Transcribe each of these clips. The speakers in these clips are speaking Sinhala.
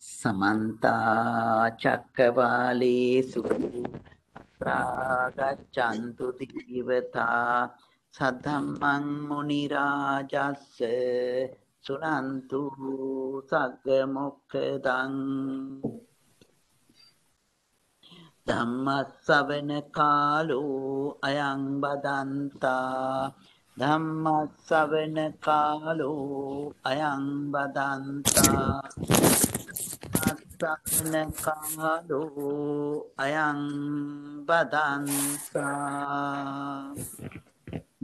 සමන්තා චක්කවාලේසු රාගච්ඡන්තු දීවතා සද්ධම්මං මුනි රාජස්ස සුනන්තු සග්ග මොක්ඛදං ධම්මස්සවන කාලෝ අයං බදන්තා ධම්මස්සවන කාලෝ අයං බදන්තා අස්සවන කාලෝ අයං බදන්තා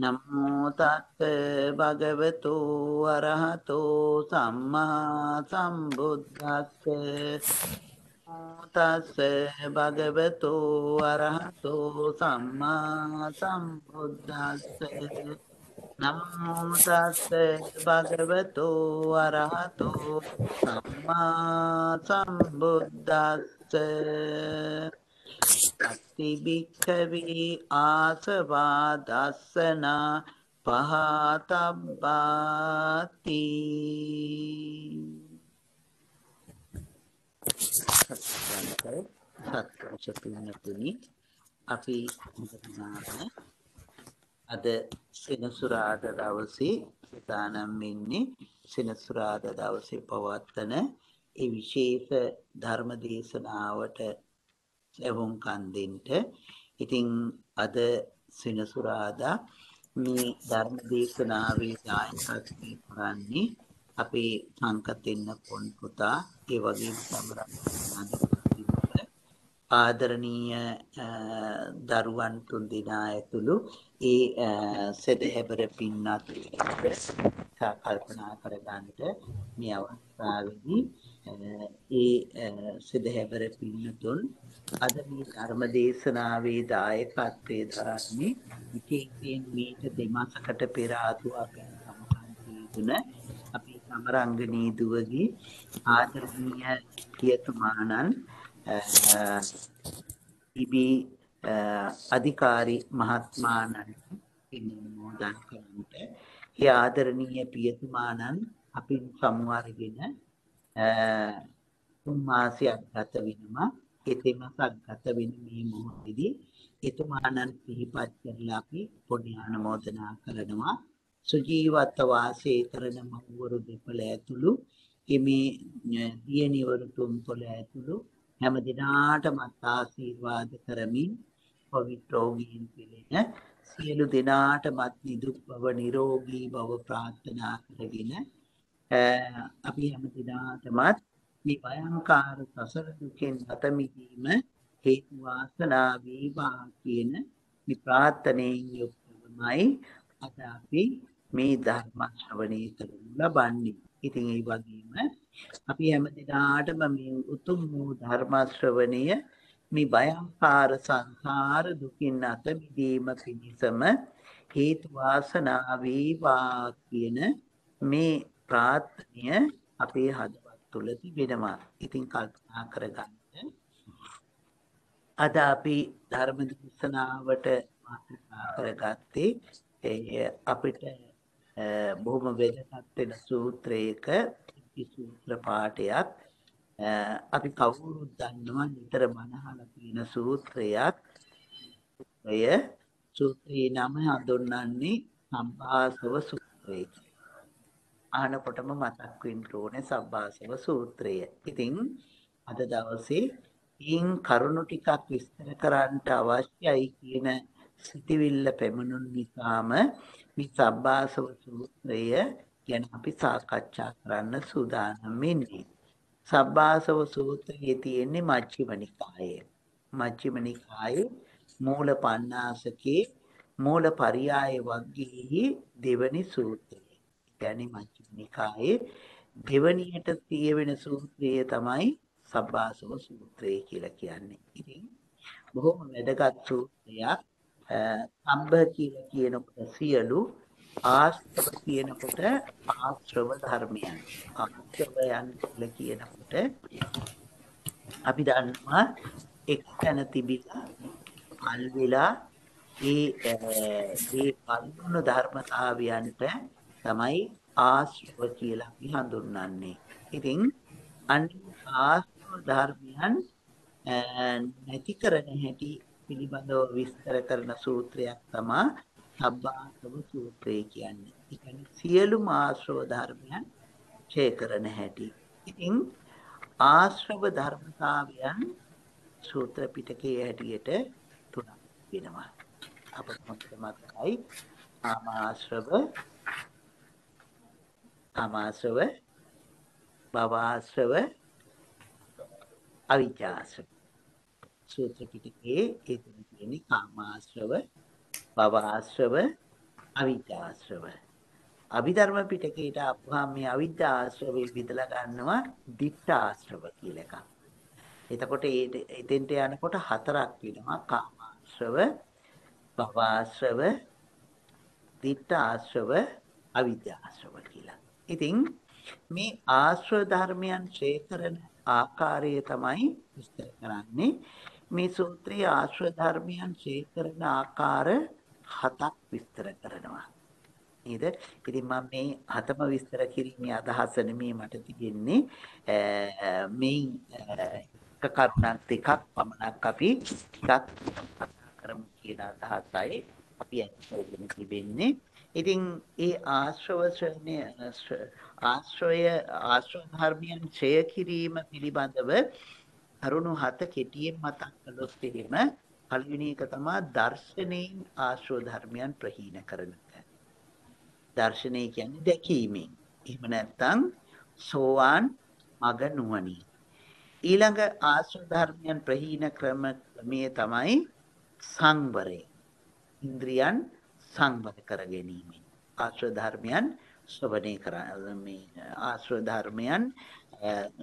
නමෝ තත් භගවතු අරහතෝ සම්මා සම්බුද්දස්ස. තස්ස භගවතු අරහතෝ සම්මා සම්බුද්දස්ස. නමෝ තස්ස භගවතු අරහතෝ සම්මා සම්බුද්දස්ස අත්ති භික්ඛවේ ආසවා දස්සනා පහතබ්බාති සත්පුරුෂ පින්නතුනි අපි හඳුනාගෙන අද සෙනසුරාදා දවසේ සදානම් වෙන්නේ සෙනසුරාදා දවසේ පවත්වන ඒ විශේෂ ධර්ම දේශනාවට ලැබුම්කන් දෙන්න. ඉතින් අද සෙනසුරාදා මේ ධර්ම දේශනාවේ දායකත්වය කරන්නේ අපේ සංකතෙන්න පොන් පුතා ඒ වගේම සමරත් ආදරණීය දරුවන් තුන් දෙනා ඇතුළු ඒ සෙදහැබර පින්නත් කල්පනා කරගන්නට මේ අවස්ථාවේදී ඒ සෙදහැබර පින්නතුන් අද මේ ධර්ම දේශනාවේ දායකත්වයේ දරන්නේ විශේෂයෙන් මීට දෙමාසකට පෙර ආතුවක් සම්බන්ධ අපි සමරංගනී දුවගේ ආදරණීය පියතුමාණන් ඉබී අධිකාරි මහත්මාණන් නෝදන් කරන්නට. ඒ ආදරණීය පියතුමාණන් අපින් සමුවරගෙන තුන් මාසයක් ගත වෙනවා එතෙමසක් ගත වෙන මේ මොහොතේදී එතුමාණන් සිහිපත් කරලා අපි පොඩි අනුමෝදනා කරනවා. සුජීවත්ව වාසය කරන මව්වරු දෙපළ ඇතුළු එමේ දියණිවරු තුන්පොළ ඇතුළු හැම දිනාටමත් ආශිර්වාද කරමින් පවිත්‍රෝගීන් පිළින සියලු දෙනාටමත් නිදුක් බව නිරෝගී බව ප්‍රාර්ථනා කරගෙන අපි හැම දිනාටමත් මේ භයංකාර සසර දුකෙන් අත මිදීම හේතු වාසනා වේවා කියන මේ ප්‍රාර්ථනාවෙන් යුක්තවමයි අද අපි මේ ධර්ම ශ්‍රවණය කරනු ලබන්නේ. ඉතින් ඒ වගේම අපි හැම දිනාටම මේ උතුම් වූ ධර්ම ශ්‍රවණය මේ භයංකාර සංසාර දුකින් අත මිදීම පිණිසම හේතු වාසනා වේවා කියන මේ ප්‍රාර්ථනය අපේ හදවත් තුළ තිබෙනවා. ඉතින් කල්පනා කරගන්න. අද අපි ධර්ම දේශනාවට මාතෘකා කරගත්තේ අපිට බොහොම වැදගත් වෙන සූත්‍රයක සූත්‍ර පාඨයක් අපි කවුරුත් දන්නවා නිතර මනහලා තියෙන සූත්‍රයක් එය සූත්‍රයේ නම හඳුන්වන්නේ සම්භාසව සූත්‍රය. අහනකොටම මතක් වෙන්න ඕනේ සම්භාසව සූත්‍රය. ඉතින් අද දවසේ ඊන් කරුණු ටිකක් විස්තර කරන්න අවශ්‍යයි කියන සිටිවිල්ල පැමිණුන නිසාම මේ සබ්බාසව සූත්‍රය ගැන අපි සාකච්ඡා කරන්න සූදානම් වෙන්නේ. සබ්බාසව සූත්‍රයේ තියෙන්නේ මජ්ක්‍ධිම නිකායේ. මජ්ක්‍ධිම නිකායේ මූල පණ්ණාසකේ මූල පරියාය වග්ගයේ දෙවනි සූත්‍රය. කියන්නේ මජ්ක්‍ධිම නිකායේ දෙවනියට තියෙන සූත්‍රය තමයි සබ්බාසව සූත්‍රය කියලා කියන්නේ. ඉතින් බොහොම වැදගත් සූත්‍රයක්. සම්බ කියලා කියනකොට සියලු ආශ්‍රව කියනකොට ආශ්‍රව ධර්මයන් ආශ්‍රවයන් කියලා කියනකොට අපි දන්නවා එක්තැන තිබිලා පල් වෙලා ඒ ඒ පල්වුණු ධර්මතාවයන්ට තමයි ආශ්‍රව කියලා අපි හඳුන්වන්නේ. ඉතින් අන්න ආශ්‍රව ධර්මයන් නැති කරන හැටි පිළිබඳව විස්තර කරන සූත්‍රයක් තමයි සබ්බාසව සූත්‍රය කියන්නේ. ඒ කියන්නේ සියලුම ආශ්‍රව ධර්මයන් ඡේ කරන හැටි. ඉතින් ආශ්‍රව ධර්මතාවයන් සූත්‍ර පිටකයේ හැටියට තුනක් වෙනවා. අපට හොඳට මතකයි කාමාශ්‍රව කාමාශ්‍රව භවආශ්‍රව අවිජ්ජාශ්‍රව සූත්‍ර පිටකයේ ඒ තුන තියෙන්නේ කාමාශ්‍රව භවආශ්‍රව අවිජ්ජාශ්‍රව අභිධර්ම පිටකයට අපහාම මේ අවිද්‍යාශ්‍රවේ විදලා ගන්නවා දිට්ඨාශ්‍රව කියලා එකක්. එතකොට ඒ එතෙන්ට යනකොට හතරක් වෙනවා කාමාශ්‍රව, භවආශ්‍රව, දිට්ඨාශ්‍රව, අවිද්‍යාශ්‍රව කියලා. ඉතින් මේ ආශ්‍රව ධර්මයන් ඡේ කරන ආකාරය තමයි විස්තර කරන්නේ. මේ සූත්‍රයේ ආශ්‍රව ධර්මයන් ඡේ කරන ආකාර හතක් විස්තර කරනවා. නේද? ඉතින් මම මේ හතම විස්තර කිරීමේ අදහස නෙමෙයි මට තියෙන්නේ මේ එක කරුණක් දෙකක් පමණක් අපි ටිකක් කරමු කියන අදහසයි අපි ඇතුළේ තිබෙන්නේ. ඉතින් ඒ ආශ්‍රව ශ්‍රේණි ආශ්‍රය ආශ්‍රව ධර්මයන් ඡය කිරීම පිළිබඳව කරුණු හත කෙටියෙන් මතක් කළොත් එහෙම පළවෙනි එක තමයි දර්ශනයෙන් ආශ්‍රව ධර්මයන් ප්‍රහීන කරන දර්ශනය කියන්නේ දැකීමෙන්. එහෙම නැත්නම් සෝවාන් මග නුවණින්. ඊළඟ ආශ්‍රව ධර්මයන් ප්‍රහීන ක්‍රම ක්‍රමයේ තමයි සංවරය. ඉන්ද්‍රියන් සංවර කර ගැනීම. ආශ්‍රව ධර්මයන් ශ්‍රවණය කර මේ ආශ්‍රව ධර්මයන්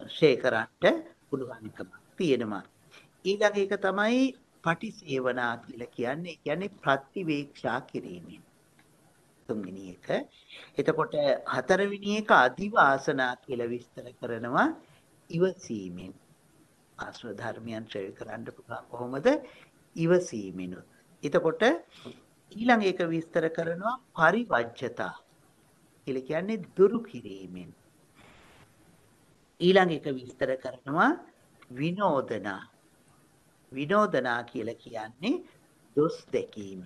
ශේකරන්ට පුළුවන්කම තියෙනවා. ඊළඟ එක තමයි පටිසේවනා කියලා කියන්නේ. කියන්නේ ප්‍රතිවේක්ෂා කිරීමෙන්. තුන්වෙනි එක. එතකොට හතරවෙනි එක අදිවාසනා කියලා විස්තර කරනවා ඉවසීමෙන්. ආශ්‍රව ධර්මයන් ශ්‍රේය කරන්න පුළුවන් කොහොමද? ඉවසීමෙනුත්. එතකොට ඊළඟ එක විස්තර කරනවා පරිවජ්‍යතා කියලා කියන්නේ දුරු කිරීමෙන්. ඊළඟ එක විස්තර කරනවා විනෝදනා. විනෝදනා කියලා කියන්නේ දොස් දැකීම.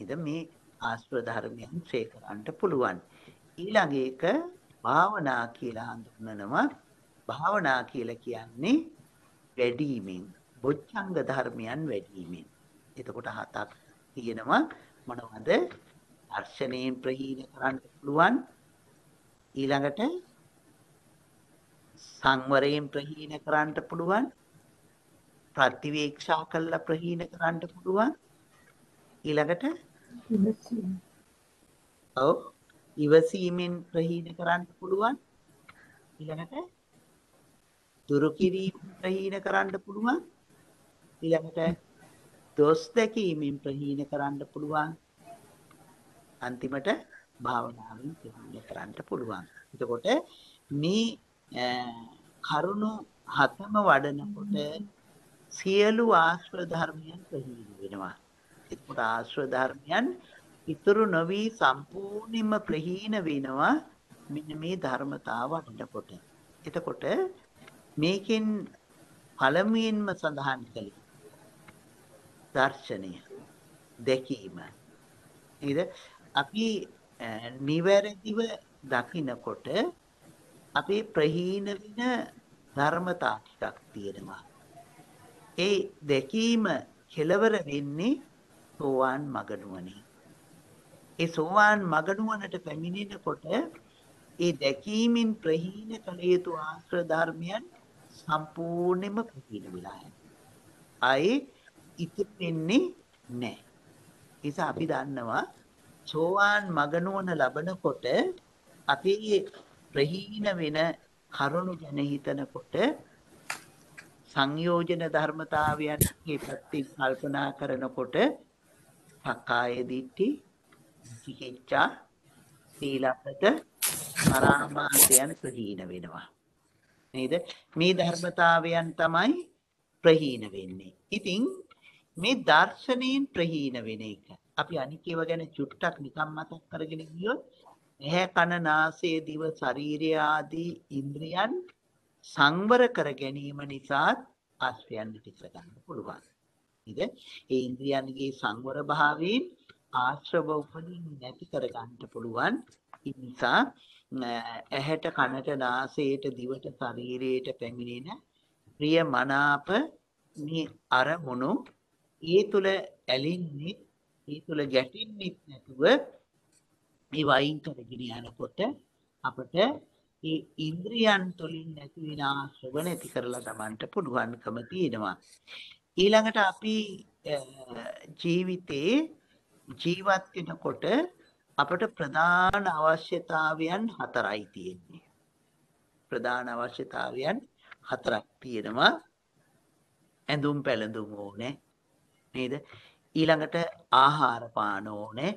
ඉතින් මේ ආශ්‍රව ධර්මයන් ශ්‍රේ කරන්න පුළුවන්. ඊළඟ එක භාවනා කියලා හඳුන්වනවා. භාවනා කියලා කියන්නේ වැඩිමින් බොච්චංග ධර්මයන් වැඩිමින්. එතකොට හතක් තියෙනවා මොනවද? දර්ශනයෙන් ප්‍රහීන කරන්න පුළුවන්. ඊළඟට සංවරයෙන් ප්‍රහීන කරන්න පුළුවන්. ප්‍රතිවේක්ෂා කළා ප්‍රහීන කරන්න පුළුවන්. ඊළඟට ඔව්. ඉවසීමෙන් ප්‍රහීන කරන්න පුළුවන්. ඊළඟට දුරු කිරීම ප්‍රහීන කරන්න පුළුවන්. ඊළඟට දොස් දැකීමෙන් ප්‍රහීන කරන්න පුළුවන්. අන්තිමට භාවනාවෙන් ප්‍රහීන කරන්න පුළුවන්. එතකොට මේ කරුණු හතම වඩනකොට සියලු ආශ්‍රව ධර්මයන් ප්‍රහීන වෙනවා එතකොට ආශ්‍රව ධර්මයන් ඉතුරු නොවි සම්පූර්ණයෙන්ම ප්‍රහීන වෙනවා මෙන්න මේ ධර්මතාව වඩනකොට. එතකොට මේකෙන් පළමුවෙන්ම සඳහන් කළේ දර්ශනය දැකීම. නේද? අපි නිවැරදිව දකිනකොට අපේ ප්‍රහීන වෙන ධර්මතා ටිකක් තියෙනවා. ඒ දැකීම කෙලවර වෙන්නේ සෝවාන් මගනුවනේ. ඒ සෝවාන් මගනුවනට පැමිණෙනකොට ඒ දැකීමෙන් ප්‍රහීන කළ යුතු ආශ්‍ර ධර්මයන් සම්පූර්ණයෙන්ම ප්‍රහීන වෙලා යනවා. ආයේ ඉතිරි වෙන්නේ නැහැ. නිසා අපි දන්නවා සෝවාන් මගනුවන ලබනකොට අපේ ප්‍රහීන වෙන කරුණු ගැන හිතනකොට සංයෝජන ධර්මතාවයන්ගේ පැත්තෙන් කල්පනා කරනකොට සක්කාය දිට්ඨි විචිකිච්ඡා සීලපත පරාමාසයන් ප්‍රහීන වෙනවා. නේද? මේ ධර්මතාවයන් තමයි ප්‍රහීන වෙන්නේ. ඉතින් මේ දර්ශනයෙන් ප්‍රහීන වෙන එක අපි අනිකේව ගැන චුට්ටක් නිකම් මතක් කරගෙන ගියොත් ඇහැ කන නාසය දිව ශරීරය ආදී ඉන්ද්‍රියන් සංවර කර ගැනීම නිසාත් ආශ්‍රයන් ඉති කරගන්න පුළුවන්. නේද? ඒ ඉන්ද්‍රියන්ගේ සංවර භාවයෙන් ආශ්‍රව උපදින් නැති කරගන්න පුළුවන්. ඒ නිසා ඇහැට කනට නාසයට දිවට ශරීරයට පැමිණෙන ප්‍රිය මනාප මේ අරමුණු ඒ තුල ඇලින්නේ ඒ තුල ගැටින්නෙත් නැතුව මේ වයින් කරගෙන යනකොට අපට ඒ ඉන්ද්‍රියන් තුලින් නැති වෙන ආශ්‍රව නැති කරලා තමන්ට පුළුවන්කම තියෙනවා. ඊළඟට අපි ජීවිතේ ජීවත් වෙනකොට අපට ප්‍රධාන අවශ්‍යතාවයන් හතරයි තියෙන්නේ. ප්‍රධාන අවශ්‍යතාවයන් හතරක් තියෙනවා. ඇඳුම් පැළඳුම් ඕනේ නේද? ඊළඟට ආහාර පාන ඕනේ.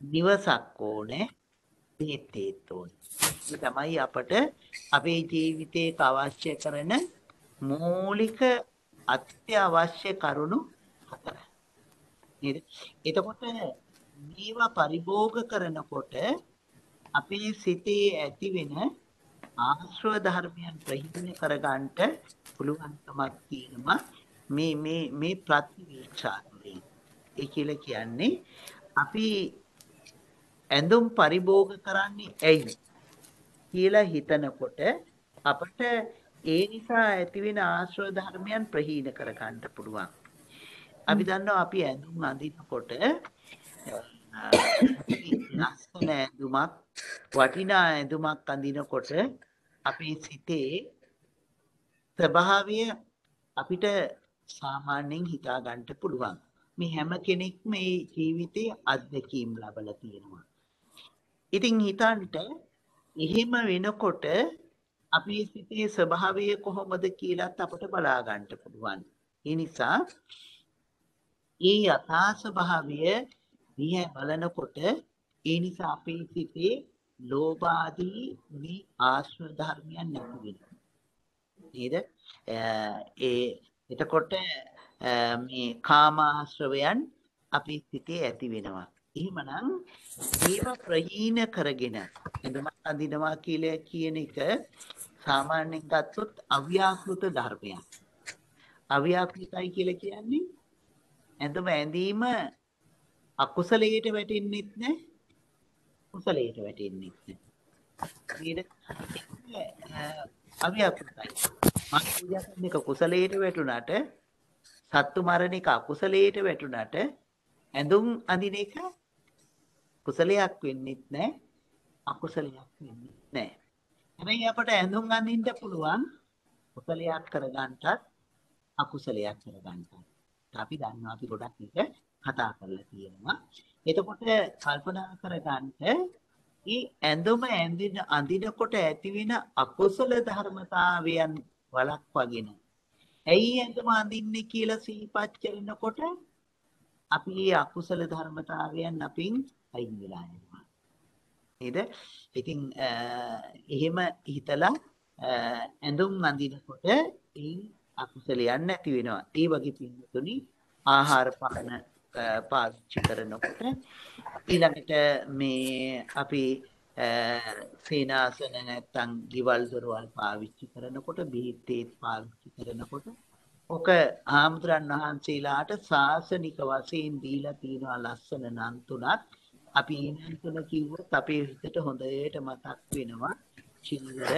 නිවසක් ඕනේ. බෙහෙත් ඒත් ඕනේ. ඒ තමයි අපට අපේ ජීවිතේට අවශ්‍ය කරන මූලික අත්‍යවශ්‍ය කරුණු හතර. නේද? එතකොට මේවා පරිභෝග කරනකොට අපේ සිතේ ඇති වෙන ආශ්‍රව ධර්මයන් ප්‍රහිතන කරගන්නට පුළුවන්කමක් තියෙනවා මේ මේ මේ ප්‍රතිවීක්ෂාවෙන්. ඒ කියලා කියන්නේ අපි ඇඳුම් පරිභෝග කරන්නේ ඇයි කියලා හිතනකොට අපට ඒ නිසා ඇතිවෙන ආශ්‍රව ධර්මයන් ප්‍රහීන කරගන්න පුළුවන්. අපි දන්නවා අපි ඇඳුම් අඳිනකොට ලස්සන ඇඳුමක් වටිනා ඇඳුමක් අඳිනකොට අපේ සිතේ ස්වභාවය අපිට සාමාන්‍යයෙන් හිතා ගන්නට පුළුවන්. මේ හැම කෙනෙක් මේ ජීවිතයේ අත්දැකීම් ලබලා තියෙනවා. ඉතින් හිතන්ට එහෙම වෙනකොට අපේ සිතේ ස්වභාවය කොහොමද කියලාත් අපට බලා ගන්නට පුළුවන්. ඒ නිසා ඒ යථා ස්වභාවය දිහා බලනකොට ඒ නිසා අපේ සිතේ ලෝභ ආදී මේ ආශ්‍රව ධර්මයන් නැති වෙනවා. නේද? ඒ එතකොට මේ කාමාශ්‍රවයන් අපේ සිතේ ඇති වෙනවා. එහෙමනම් ඒව ප්‍රහීන කරගෙන එඳුම අඳිනවා කියලා කියන එක සාමාන්‍යයෙන් ගත්තොත් අව්‍යාකෘත ධර්මයක්. අව්‍යාකෘතයි කියලා කියන්නේ ඇඳුම ඇඳීම අකුසලයට වැටෙන්නෙත් නැහැ කුසලයට වැටෙන්නෙත් නැහැ. අව්‍යාකෘතයි. මම පූජා කරන එක කුසලයට වැටුණාට සත්තු මරණ එක අකුසලයට වැටුණාට ඇඳුම් අඳින එක කුසලයක් වෙන්නෙත් නැහැ අකුසලයක් වෙන්නෙත් නැහැ. හැබැයි අපට ඇඳුම් අඳින්න පුළුවන් කුසලයක් කරගන්නටත් අකුසලයක් කරගන්නටත්. අපි දන්නවා අපි ගොඩක් එක කතා කරලා තියෙනවා. එතකොට කල්පනා කරගන්න ඒ ඇඳුම ඇඳින අඳිනකොට ඇතිවෙන අකුසල ධර්මතාවයන් වළක්වාගෙන ඇයි ඇඳුම අඳින්නේ කියලා සිහිපත් කරනකොට අපි මේ අකුසල ධර්මතාවයන් අපින් අයින් වෙලා යනවා. නේද? ඉතින් එහෙම හිතලා ඇඳුම් අඳිනකොට ඒ අකුසලයන් නැති වෙනවා. ඒ වගේ පින්තුනි ආහාර පාන පාවිච්චි කරනකොට ඊළඟට මේ අපි සේනාසන නැත්තම් ගෙවල් දොරවල් පාවිච්චි කරනකොට බීත්තේත් පාවිච්චි කරනකොට ඔක ආම්දුරන් වහන්සේලාට ශාසනික වශයෙන් දීලා තියෙනවා ලස්සන නම් තුනක් අපි ඒ තුන කිව්වොත් අපේ හිතට හොඳට මතක් වෙනවා චින්දර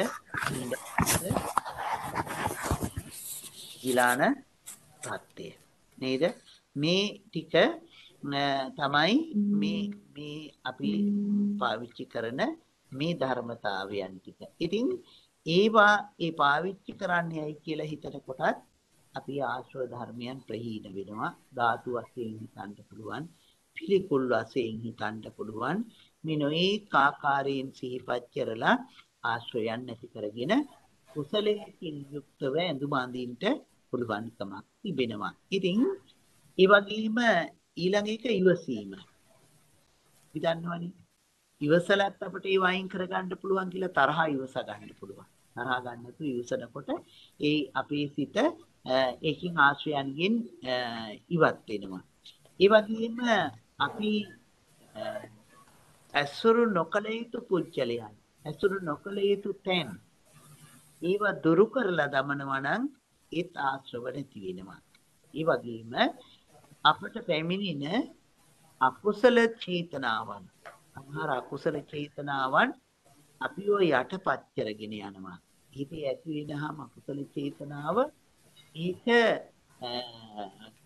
ගිලාන පත්තය නේද මේ ටික තමයි මේ මේ අපි පාවිච්චි කරන මේ ධර්මතාවයන් ටික. ඉතින් ඒවා ඒ පාවිච්චි කරන්නේයි කියලා හිතනකොටත් අපි ආශ්‍රව ධර්මයන් ප්‍රහීන වෙනවා. ධාතු වශයෙන් හිතන්න පුළුවන්. පිළිකුල් වශයෙන් හිතන්න පුළුවන්. මේ නොඒක ආකාරයෙන් සිහිපත් කරලා ආශ්‍රයයන් නැති කරගෙන කුසලයෙන් යුක්තව ඇඳුම අඳින්න පුළුවන්කමක් තිබෙනවා. ඉතින් ඒ වගේම ඊළඟ එක ඉවසීම. අපි දන්නවනේ. ඉවසලත් අපිට ඒ වයින් කරගන්න පුළුවන් කියලා තරහ ඉවස ගන්න පුළුවන්. තරහ ගන්න නැතුව ඉවසනකොට ඒ අපේ සිත ඒකින් ආශ්‍රයන්ගෙන් ඉවත් වෙනවා. ඒ වගේම අපි ඇසුරු නොකළ යුතු පුද්ගලයන් ඇසුරු නොකළ යුතු තැන් ඒවා දුරු කරලා දමනවා නම් ඒත් ආශ්‍රව නැති වෙනවා. ඒ වගේම අපට පැමිණෙන අකුසල චේතනාවන් සමහර අකුසල චේතනාවන් අපිව යටපත් කරගෙන යනවා. හිතේ ඇති වෙනහම අකුසල චේතනාව ඒක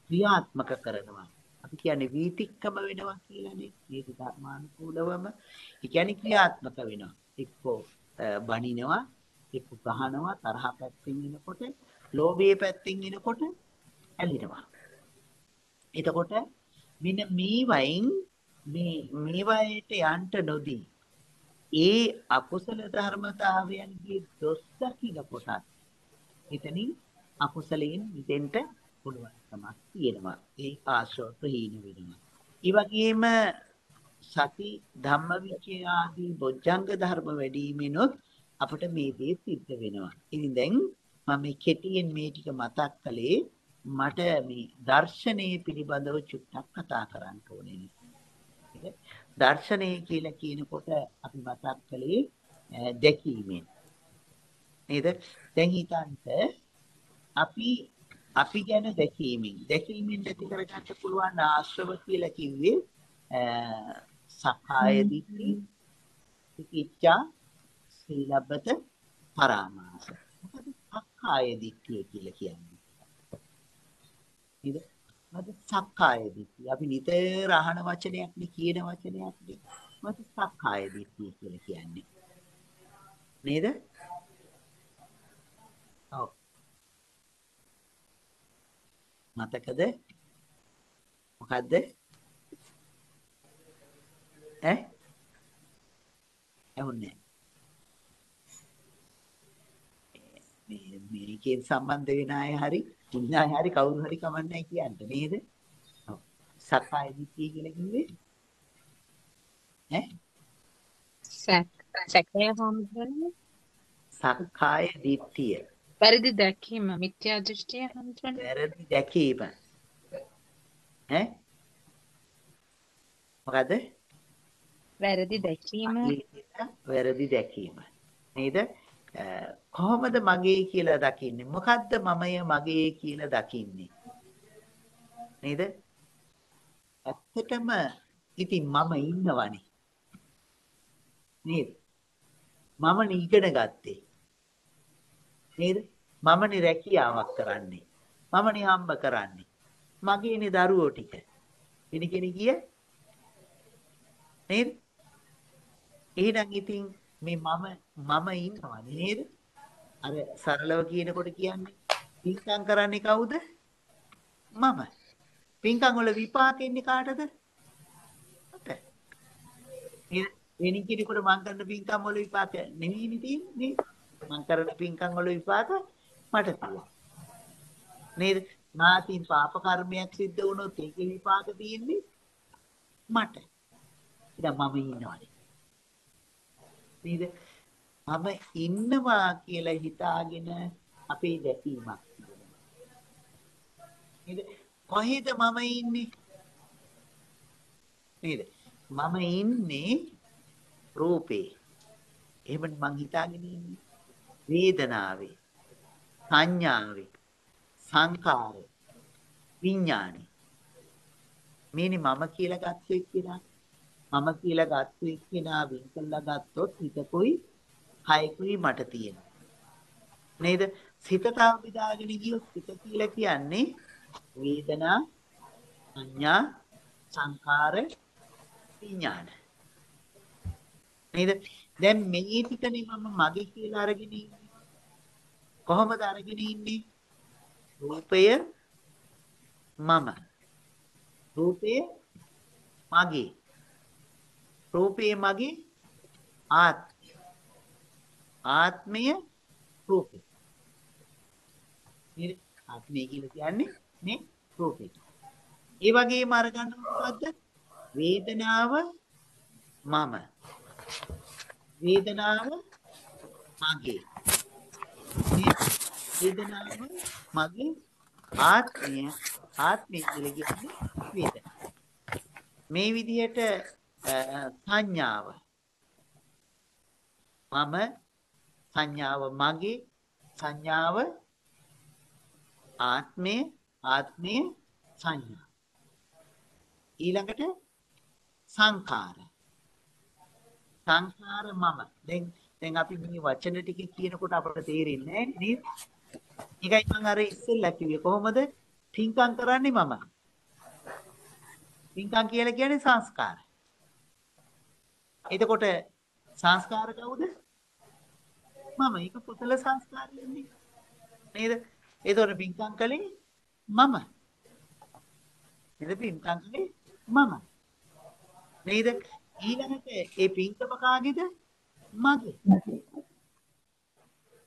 ක්‍රියාත්මක කරනවා. අපි කියන්නේ වීතික්කම වෙනවා කියලානේ. මේක ධර්මානුකූලවම ඒ කියන්නේ ක්‍රියාත්මක වෙනවා. එක්කෝ බනිනවා, එක්ක ගහනවා, තරහ පැත්තෙන් එනකොට, ලෝභයේ පැත්තෙන් එනකොට ඇලිනවා. එතකොට මෙන්න මේ වයින් මේ මේවායට යන්න නොදී ඒ අකුසල ධර්මතාවයන්ගේ දොස් දකින කොටත් එතනින් අකුසලයෙන් මිදෙන්න පුළුවන්කමක් තියෙනවා. ඒ ආශ්‍රව ප්‍රහීන වෙනවා. ඒ වගේම සති ධම්මවිචය ආදී බොජ්ජංග ධර්ම වැඩිමිනොත් අපිට මේ දේ සිද්ධ වෙනවා. ඉතින් දැන් මම මේ කෙටියෙන් මේ ටික මතක් කළේ මට මේ දර්ශනයේ පිළිබඳව චුට්ටක් කතා කරන්න ඕනේ නිසා. දර්ශනය කියලා කියනකොට අපි මතක් කළේ දැකීමෙන්. නේද? දැන් හිතන්න අපි අපි ගැන දැකීමෙන් දැකීමෙන් ඇති කරගන්න පුළුවන් ආශ්‍රව කියලා කිව්වේ සක්කාය දිට්ඨි, විචිකිච්ඡා, සීලබ්බත, පරාමාස. මොකද සක්කාය දිට්ඨිය කියලා කියන්නේ? නේද? මොකද සක්කාය දිට්ඨිය. අපි නිතර අහන වචනයක් නේ කියන වචනයක් නේ. මොකද සක්කාය දිට්ඨිය කියලා කියන්නේ? නේද? ඔව්. මතකද? මොකද්ද? ඈ? ඇහුන්නේ මේකෙන් සම්බන්ධ වෙන අය හරි ඉන්න අය හරි කවුරු හරි කමන්නේ කියන්න නේද? ඔව්. සක්කාය දිට්ඨිය කියලා කිව්වේ ඈ? සැක සැකය හම්බුනේ සක්කාය දිට්ඨිය. වැරදි දැකීම මිත්‍යා දෘෂ්ටිය හම්බුනේ වැරදි දැකීම. ඈ? මොකද? වැරදි දැකීම වැරදි දැකීම. නේද? කොහොමද මගේ කියලා දකින්නේ? මොකද්ද මමය මගේ කියලා දකින්නේ? නේද? ඇත්තටම ඉතින් මම ඉන්නවනේ. නේද? මම ඉගෙන ගත්තේ. නේද? මමනේ රැකියාවක් කරන්නේ. මමනේ හම්බ කරන්නේ. මගේනේ දරුවෝ ටික. වෙන කෙනෙක් ගිය නේද? එහෙනම් ඉතින් මේ මම මම ඉන්නවනේ නේද? අර සරලව කියනකොට කියන්නේ පින්කම් කරන්නේ කවුද? මම. පින්කම් වල විපාක එන්නේ කාටද? මට. නේද? වෙන කෙනෙකුට මං කරන පින්කම් වල විපාක නෙවෙයිනේ තියෙන්නේ. මං කරන පින්කම් වල විපාක මට තියෙනවා. නේද? නාතින් පාප කර්මයක් සිද්ධ වුණොත් ඒකේ විපාක තියෙන්නේ මට. ඉතින් මම ඉන්නවනේ. නේද? මම ඉන්නවා කියලා හිතාගෙන අපේ දැකීමක් නේද? කොහෙද මම ඉන්නේ? නේද? මම ඉන්නේ රූපේ. එහෙම මං හිතාගෙන ඉන්නේ. වේදනාවේ, සංඥාවේ, සංකාරේ, විඥානේ. මේනි මම කියලා ගත්ත එක්කෙනා. මම කියලා ගත්ත එක්කෙනා වෙන් කළා ගත්තොත් හිතකුයි කයකුයි මට තියෙනවා. නේද? සිත තව බෙදාගෙන ගියොත් සිත කියලා කියන්නේ වේදනා, සංඥා, සංකාර, විඥාන. නේද? දැන් මේ ටිකනේ මම මගේ කියලා අරගෙන ඉන්නේ. කොහොමද අරගෙන ඉන්නේ? රූපය මම. රූපය මගේ. රූපය මගේ ආත්මය. ආත්මය රූපය. නේද? ආත්මය කියලා කියන්නේ මේ රූපය. ඒ වගේම අරගන්න මොකද්ද? වේදනාව මම. වේදනාව මගේ. වේදනාව මගේ ආත්මය ආත්මය කියලා කියන්නේ වේදනාව. මේ විදිහට සංඥාව. මම සංඥාව මගේ සංඥාව ආත්මය ආත්මය සංඥා. ඊළඟට සංඛාර. සංඛාර මම. දැන් දැන් අපි මේ වචන ටික කියනකොට අපට තේරෙන්නේ නැහැ නේද? ඒකයි මම අර ඉස්සෙල්ලා කිව්වේ කොහොමද? පින්කම් කරන්නේ මම. පින්කම් කියලා කියන්නේ සංස්කාර. එතකොට සංස්කාර කවුද? මම. ඒක කුසල සංස්කාරයන්නේ. නේද? එතකොට පින්කම් කලේ මම. නේද පින්කම් කලේ මම. නේද? ඊළඟට ඒ පින්කම කාගේද? මගේ.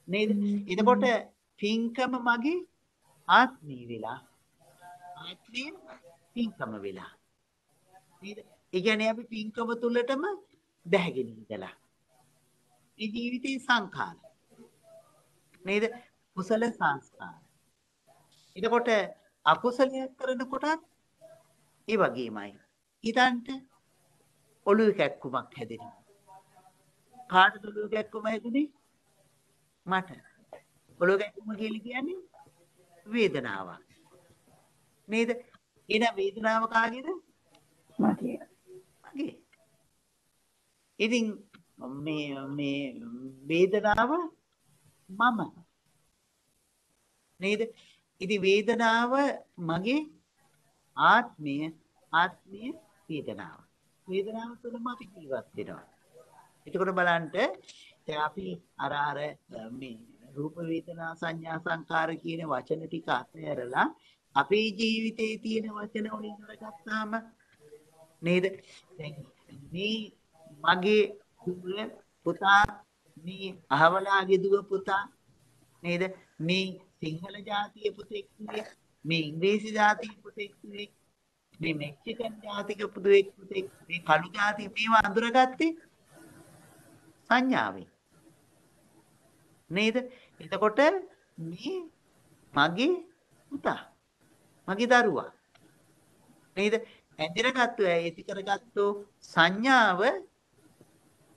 නේද? එතකොට පින්කම මගේ ආත්මී වෙලා ආත්මයෙන් පින්කම වෙලා. නේද? ඒ කියන්නේ අපි පින්කම තුලටම දැහැගෙන ඉඳලා. මේ ජීවිතේ සංඛාර. නේද? කුසල සංස්කාර. එතකොට අකුසලයක් කරනකොටත් ඒ වගේමයි. ඊතන්ට ඔළුවේ කැක්කුමක් හැදෙනවා. කාටද ඔළුවේ කැක්කුම හැදුනේ? මට. ඔළුවේ කැක්කුම කියලා කියන්නේ වේදනාවක්. නේද? එන වේදනාව කාගේද? මගේ. මගේ. ඉතින් මේ මේ වේදනාව මම. නේද? ඉතින් වේදනාව මගේ ආත්මය ආත්මය වේදනාව. වේදනාව තුළම අපි ජීවත් වෙනවා. එතකොට බලන්න දැන් අපි අර අර මේ රූප වේදනා සංඥා සංකාර කියන වචන ටික අතහැරලා අපේ ජීවිතේ තියෙන වචන වලින් අරගත්තාම නේද? දැන් මේ මගේ දුව පුතා මේ අහවලාගේ දුව පුතා නේද? මේ සිංහල ජාතිය පුතෙක් මේ ඉංග්‍රීසි ජාතිය පුතෙක් මේ මෙක්සිකන් ජාතික පුදුවෙක් පුතෙක් මේ කළු ජාතිය මේවා අඳුරගත්තේ සංඥාවෙන්. නේද? එතකොට මේ මගේ පුතා මගේ දරුවා. නේද? ඇඳිරගත්තු ඇති කරගත්තු සංඥාව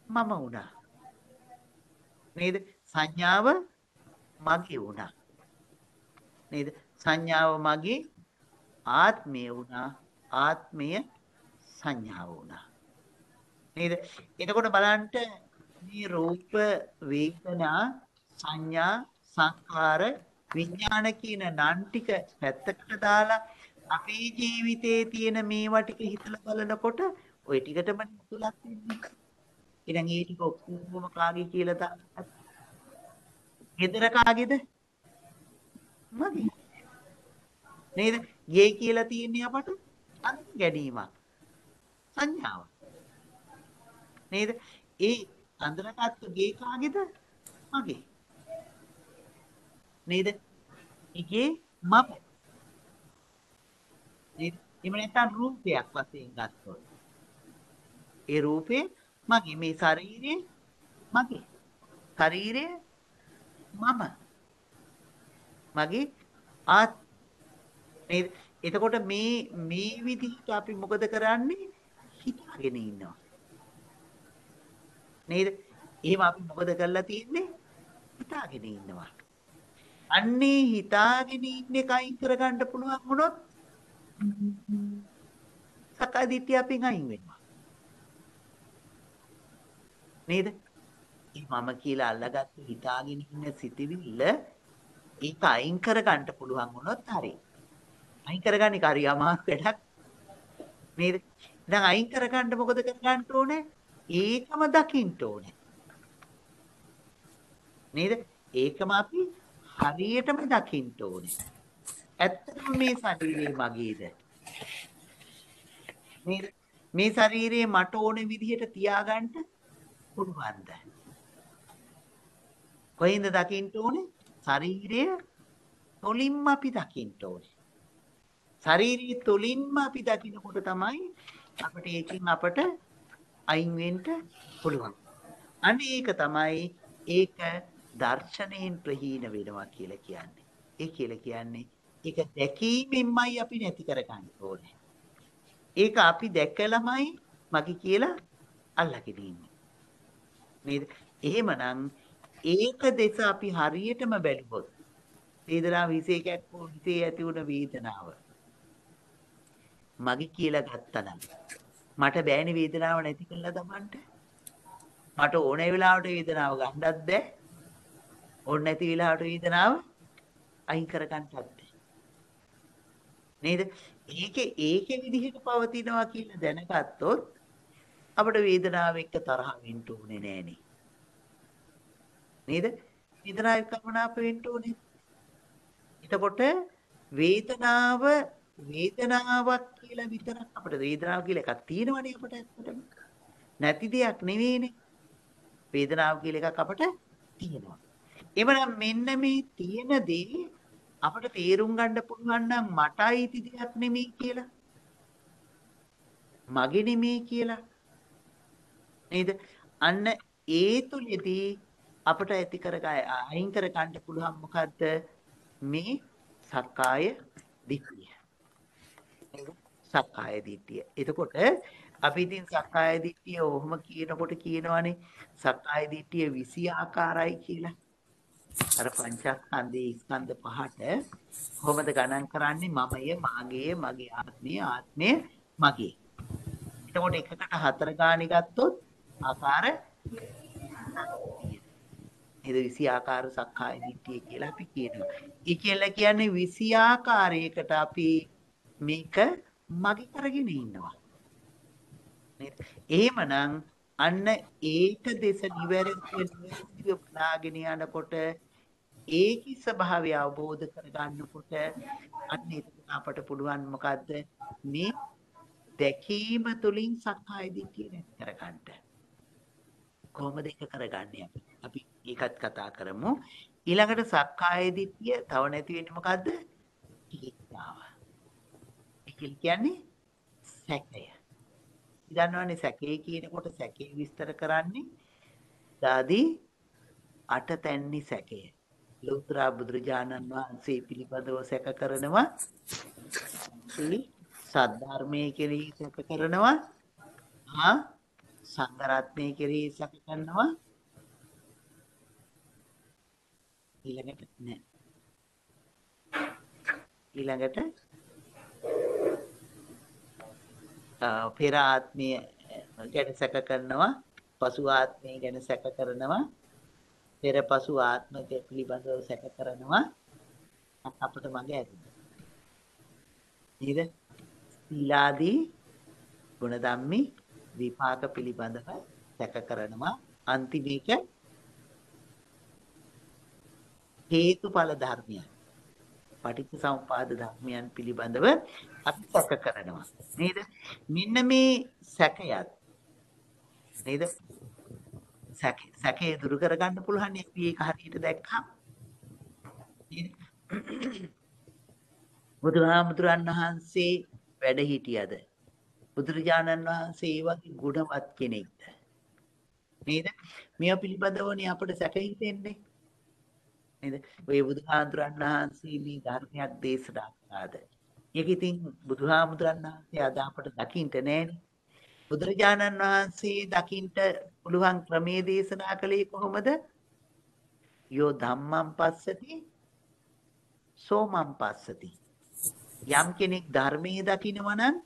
මම වුණා. නේද? සංඥාව මගේ වුණා. නේද? සංඥාව මගේ ආත්මය වුණා. ආත්මය සංඥාව වුණා. නේද? එතකොට බලන්න මේ රූප වේදනා සංඥා සංඛාර විඥාන කියන නන් ටික පැත්තකට දාලා අපේ ජීවිතයේ තියෙන මේවා ටික හිතලා බලනකොට ওই ටිකටම තුලක් වෙන්නේ. ඉතින් ඒ ටික ඔක්කොම කාගේ කියලා දාලා ගෙදර කාගේද? මගේ. නේද? ගේ කියලා තියෙන්නේ අපට අඳුන් ගැනීමක්. සංඥාව. නේද? ඒ අඳුනගත්තු ගේ කාගේද? මගේ. නේද? ඉගේ මම. නේද? එහෙම නැත්නම් රූපයක් වශයෙන් ගත්තොත්. ඒ රූපේ මගේ මේ ශරීරය මගේ. ශරීරය මම. මගේ ආත් නේද? එතකොට මේ මේ විදිහට අපි මොකද කරන්නේ? හිතාගෙන ඉන්නවා. නේද? එහෙම අපි මොකද කරලා තියෙන්නේ? හිතාගෙන ඉන්නවා. අන්නේ හිතාගෙන ඉන්න එක අයින් කරගන්න පුළුවන් වුණොත් සකයි දිට්ඨිය අපෙන් අයින් වෙනවා. නේද? මම කියලා අල්ලගත්තු හිතාගෙන ඉන්න සිතවිල්ල ඒක අයින් කරගන්න පුළුවන් වුණොත් හරියි. අයින් කරගන්න එක හරි අමාරු වැඩක් නේද? දැන් අයින් කරගන්න මොකද කරගන්න ඕනේ? ඒකම දකින්න ඕනේ. නේද? ඒකම අපි හරියටම දකින්න ඕනේ. ඇත්තටම මේ ශරීරය මගේද? නේද? මේ ශරීරය මට ඕනේ විදිහට තියාගන්න පුළුවන්ද? කොහෙන්ද දකින්න ඕනේ? ශරීරය තොලින්ම අපි දකින්න ඕනේ. ශාරීරිය තුලින්ම අපි දකින්නකොට තමයි අපිට ඒකෙන් අපට අයින් වෙන්න පුළුවන්. අනේ ඒක තමයි ඒක දර්ශනයෙන් ප්‍රහීන වෙනවා කියලා කියන්නේ. ඒ කියලා කියන්නේ ඒක දැකීමෙන්මයි අපි නැති කරගන්න ඕනේ. ඒක අපි දැකලමයි මගේ කියලා අල්ලගෙන ඉන්නේ. නේද? එහෙමනම් ඒක දෙස අපි හරියටම බැලුවොත් වේදනාව හිසේ කැක්කෝ හිතේ ඇති වුණ වේදනාව මගේ කියලා ගත්තනම් මට බෑනේ වේදනාව නැති කරලා දමන්න. මට ඕන වෙලාවට වේදනාව ගන්නත් බෑ. ඕන නැති වෙලාවට වේදනාව අයින් කරගන්නත් බෑ. නේද? ඒකේ ඒකේ විදිහට පවතිනවා කියලා දැනගත්තොත් අපිට වේදනාව එක්ක තරහ වෙන්න ඕනේ නෑනේ. නේද? වේදනාව එක්ක මනාප වෙන්න ඕනේ. එතකොට වේදනාව වේදනාවක් කියලා විතරක් අපිට වේදනාව කියලා එකක් තියෙනවනේ අපිට ඇත්තටම. නැති දෙයක් නෙවෙයිනේ. වේදනාව කියලා එකක් අපිට තියෙනවා. එවනම් මෙන්න මේ තියෙන දේ අපිට තේරුම් ගන්න පුළුවන් නම් මට අයිති දෙයක් නෙමෙයි කියලා. මගේ නෙමෙයි කියලා. නේද? අන්න ඒ තුලදී අපට ඇති කර අයින් කර ගන්න පුළුවන් මොකද්ද? මේ සක්කාය දිට්ඨිය. සක්කාය දිට්ඨිය. එතකොට අපි ඉතින් සක්කාය දිට්ඨිය ඔහොම කියනකොට කියනවනේ සක්කාය දිට්ඨිය 20 ආකාරයි කියලා. අර පංචස්කන්ධයේ ස්කන්ධ පහට කොහොමද ගණන් කරන්නේ මමය මාගේ මගේ ආත්මය ආත්මය මගේ. එතකොට එකකට හතර ගාණි ගත්තොත් ආකාර එද 20 ආකාර සක්කාය දිට්ඨිය කියලා අපි කියනවා. ඒ කියලා කියන්නේ 20 ආකාරයකට අපි මේක මගේ කරගෙන ඉන්නවා. නේද? එහෙමනම් අන්න ඒක දෙස නිවැරදිව බලාගෙන යනකොට ඒකි ස්වභාවය අවබෝධ කරගන්නකොට අන්න එතකොට අපට පුළුවන් මොකද්ද මේ දැකීම තුලින් සක්කාය දිට්ඨිය නැති කරගන්න. කොහොමද ඒක කරගන්නේ අපි? අපි ඒකත් කතා කරමු. ඊළඟට සක්කාය දිට්ඨිය තව නැති වෙන්නේ මොකද්ද? ඊක්තාව. ඒක කියන්නේ සැකය. දන්නවනේ සැකේ කියනකොට සැකේ විස්තර කරන්නේ දාදී අට තැන්නි සැකය. ලෝතර බුදුරජාණන් වහන්සේ පිළිබඳව සැක කරනවා. සද්ධර්මයේ කෙරෙහි සැක කරනවා. හා සංඝරත්නයේ කෙරෙහි සැක කරනවා. ඊළඟට නෑ. ඊළඟට පෙර ආත්මය ගැන සැක කරනවා පසු ආත්මය ගැන සැක කරනවා පෙර පසු ආත්ම පිළිබඳව සැක කරනවා. අපට මගේ ඇති. නේද? සීලාදී ගුණධම්මි විපාක පිළිබඳව සැක කරනවා. අන්තිමේක හේතුඵල ධර්මයන් පටිච්ච සමුපාද ධර්මයන් පිළිබඳව අපි සැක කරනවා. නේද? මෙන්න මේ සැකයත් නේද? සැක සැකේ දුරු කරගන්න පුළුවන් අපි ඒක හරියට දැක්කම නේද? බුදුහාමුදුරන් වහන්සේ වැඩ හිටියද? බුදුරජාණන් වහන්සේ ඒ වගේ ගුණවත් කෙනෙක්ද? නේද? මේවා පිළිබඳවනේ අපිට සැක හිතෙන්නේ. නේද? ඔය බුදුහාමුදුරන් වහන්සේ මේ ධර්මයක් දේශනා කළාද? ඒක ඉතින් බුදුහාමුදුරන් වහන්සේ අද අපට දකින්න නෑනේ. බුදුරජාණන් වහන්සේ දකින්න පුළුවන් ක්‍රමයේ දේශනා කළේ කොහොමද? යෝ ධම්මං පස්සති සෝමං පස්සති. යම් කෙනෙක් ධර්මයේ දකිනවා නම්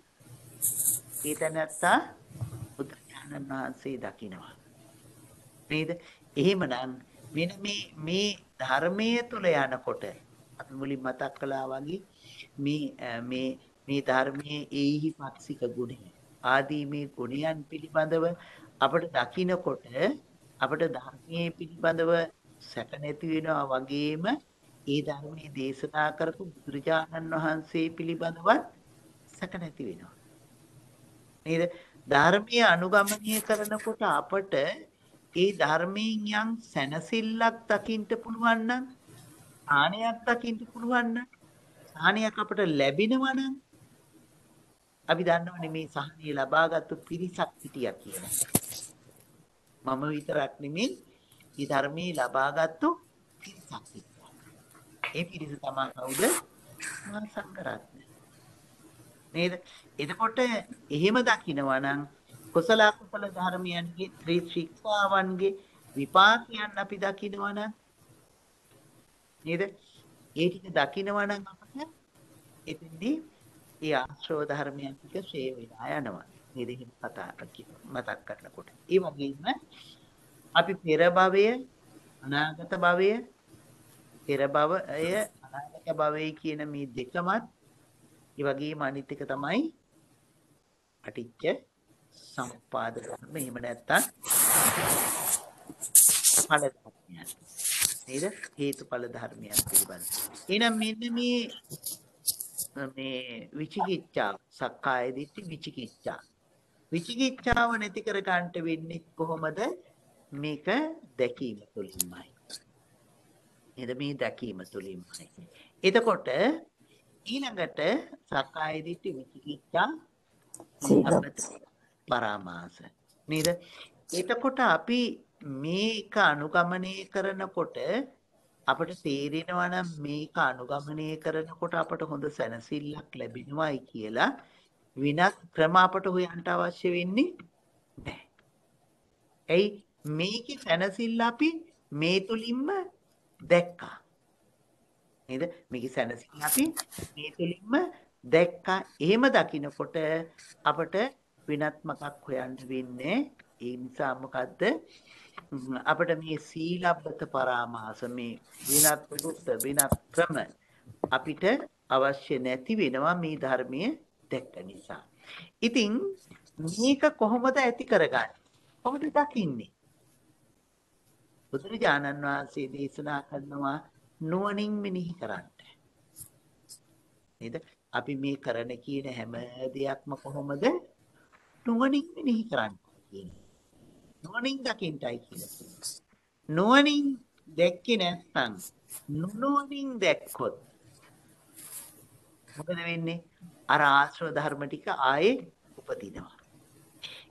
ඒ තැනත්තා බුදුරජාණන් වහන්සේ දකිනවා. නේද? එහෙමනම් මෙන්න මේ මේ ධර්මයේ තුල යනකොට අපි මුලින් මතක් කළා වගේ මේ මේ මේ ධර්මයේ ඒහි පක්ෂික ගුණය. ආදී මේ ගුණයන් පිළිබඳව අපට දකිනකොට අපට ධර්මයේ පිළිබඳව සැක නැති වෙනවා වගේම ඒ ධර්මයේ දේශනා කරපු බුදුරජාණන් වහන්සේ පිළිබඳවත් සැක නැති වෙනවා. නේද? ධර්මයේ අනුගමනය කරනකොට අපට ඒ ධර්මයෙන් යම් සැනසෙල්ලක් දකින්න පුළුවන් නම් ආනයක් දකින්න පුළුවන් නම් සාහනයක් අපට ලැබෙනවා නම් අපි දන්නවනේ මේ සහනය ලබාගත්තු පිරිසක් හිටියා කියලා. මම විතරක් නෙමෙයි මේ ධර්මයේ ලබාගත්තු පිරිසක් හිටියා. ඒ පිරිස තමයි කවුද? මහා සංඝරත්නය. නේද? එතකොට එහෙම දකිනවා නම් කුසල අකුසල ධර්මයන්ගේ ත්‍රිශික්ෂාවන්ගේ විපාකයන් අපි දකිනවා නම් නේද? ඒ ටික දකිනවා නම් අපට එතෙන්දී ඒ ආශ්‍රව ධර්මයන් ටික ෂේ වෙලා යනවා. නේද? එහෙම කතා මතක් කරනකොට. ඒ වගේම අපි පෙර භවය අනාගත භවය පෙර භවය අනාගත භවය කියන මේ දෙකමත් ඒ වගේම අනිත් එක තමයි පටිච්ච සමුප්පාද ධර්ම. එහෙම නැත්නම් ඵල ධර්මයන්. නේද? හේතුඵල ධර්මයන් පිළිබඳ. එහෙනම් මෙන්න මේ මේ විචිකිච්ඡාව, සක්කාය දිට්ඨි විචිකිච්ඡා. විචිකිච්ඡාව නැති කර ගන්නට වෙන්නේ කොහොමද? මේක දැකීම තුළින්මයි. නේද? මේ දැකීම තුළින්මයි. එතකොට ඊළඟට සක්කාය දිට්ඨි විචිකිච්ඡා පරාමාස නේද? එතකොට අපි මේක අනුගමනය කරනකොට අපට තේරෙනවා නම් මේක අනුගමනය කරනකොට අපට හොඳ සැනසෙල්ලක් ලැබෙනවායි කියලා විනත් ක්‍රම අපට හොයන්න අවශ්‍ය වෙන්නේ නැහැ. ඇයි මේකේ සැනසෙල්ල අපි මේ තුලින්ම දැක්කා. නේද? මේකේ සැනසෙල්ල අපි මේ තුලින්ම දැක්කා. එහෙම දකිනකොට අපට විනත් මකක් හොයන්න වෙන්නේ. ඒ නිසා මොකද්ද? අපිට මේ සීලබ්බත පරාමාස මේ විනත් පුරුත් විනත් ක්‍රම අපිට අවශ්‍ය නැති වෙනවා මේ ධර්මයේ දැක්ක නිසා. ඉතින් මේක කොහොමද ඇති කරගන්නේ? කොහොමද දකින්නේ? බුදුරජාණන් වහන්සේ දේශනා කරනවා නුවණින් මෙනෙහි කරන්න. නේද? අපි මේ කරන කියන හැම දෙයක්ම කොහොමද නුවණින් මෙනෙහි කරන්න කියන්නේ. නුවණින් දකින්නයි කියලා. නුවණින් දැක්කේ නැත්නම් නුනුවණින් දැක්කොත් මොකද වෙන්නේ? අර ආශ්‍රව ධර්ම ටික ආයේ උපදිනවා.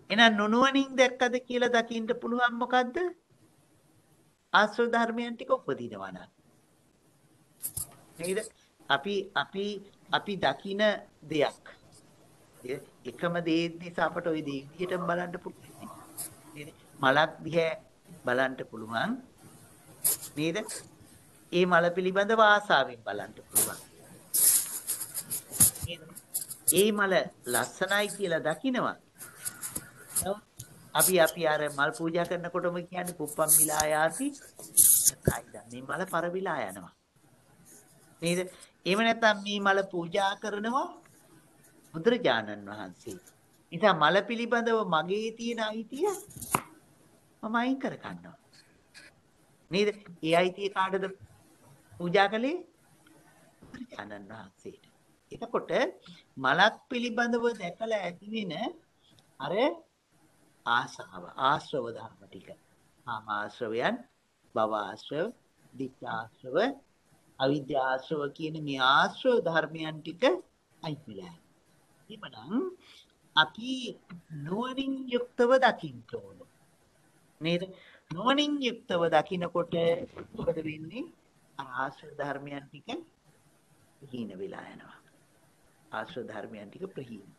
එහෙනම් නුනුවණින් දැක්කද කියලා දකින්න පුළුවන් මොකද්ද? ආශ්‍රව ධර්මයන් ටික උපදිනවා නේද? අපි අපි අපි දකින දෙයක් එකම දේ නිසා අපට ওই දේ විදිහටම බලන්න පුළුවන්. මලක් දිහා බලන්න පුළුවන්. නේද? ඒ මල පිළිබඳව ආසාවෙන් බලන්න පුළුවන්. ඒ මල ලස්සනයි කියලා දකිනවා. අපි අපි අර මල් පූජා කරනකොටම කියන්නේ පුප්පම් මිලා යාති. ආයිද මේ මල පරවිලා යනවා. නේද? එහෙම නැත්නම් මේ මල පූජා කරනවා බුදුරජාණන් වහන්සේ. ඉතින් මල පිළිබඳව මගේ තියෙන අයිතිය මම අයින් කර ගන්නවා. නේද? ඒ අයිතිය කාටද පූජා කළේ? බුදුරජාණන් වහන්සේට. එතකොට මලක් පිළිබඳව දැකලා ඇති වෙන අර ආසාව ආශ්‍රව ධර්ම ටික. කාම ආශ්‍රවයන්, භව ආශ්‍රව, ditth ආශ්‍රව, අවිද්‍යා ආශ්‍රව කියන මේ ආශ්‍රව ධර්මයන් ටික අයිති වෙලා. එhmenan අපි නුවණින් යුක්තව දකින්න ඕන. නේද? නුවණින් යුක්තව දකිනකොට මොකද වෙන්නේ? ආශ්‍රව ධර්මයන් ටික හීන වෙලා යනවා. ආශ්‍රව ධර්මයන් ටික ප්‍රහීන.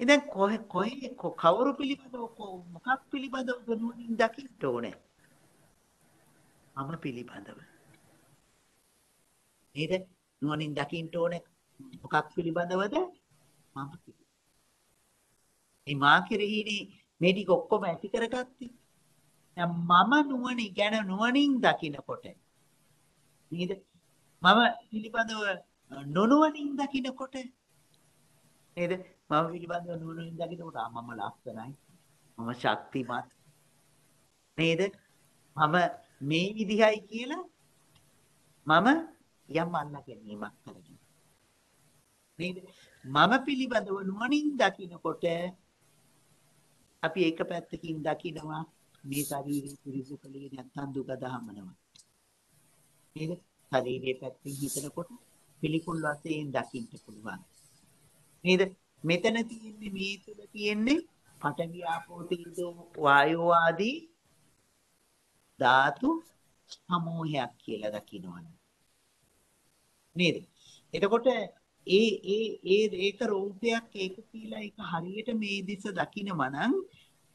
ඉතින් කොහේ කොහේ කවුරු පිළිබඳව මොකක් පිළිබඳව නුවණින් දකින්න ඕනේ? මම පිළිබඳව. නේද? නුවණින් දකින්න ඕනේ මොකක් පිළිබඳවද? මම පිළිබඳව. මේ මා කෙරෙහිනේ මේ ටික ඔක්කොම ඇති කරගත්තේ. දැන් මම නුවණින් ගැන නුවණින් දකිනකොට නේද? මම පිළිබඳව නොනුවණින් දකිනකොට නේද? මම පිළිබඳව නුවණින් දකිනකොට ආ මම ලස්සනයි. මම ශක්තිමත්. නේද? මම මේ විදිහයි කියලා මම යම් අල්ලා ගැනීමක් කරගෙන. නේද? මම පිළිබඳව නුවණින් දකිනකොට අපි එක පැත්තකින් දකිනවා මේ ශරීරය පිරිසු කලේ නැත්තම් දුක දහමනවා. නේද? ශරීරයේ පැත්තෙන් හිතනකොට පිළිකුල් වශයෙන් දකින්න පුළුවන්. නේද? මෙතන තියෙන්නේ මේ තුල තියෙන්නේ පඨවි ආපෝ තේජෝ වායෝ ආදී ධාතු සමූහයක් කියලා දකින්නවනේ. නේද? එතකොට ඒ ඒ ඒ ඒක රූපයක් ඒක කියලා ඒක හරියට මේ දිස දකිනවා නම්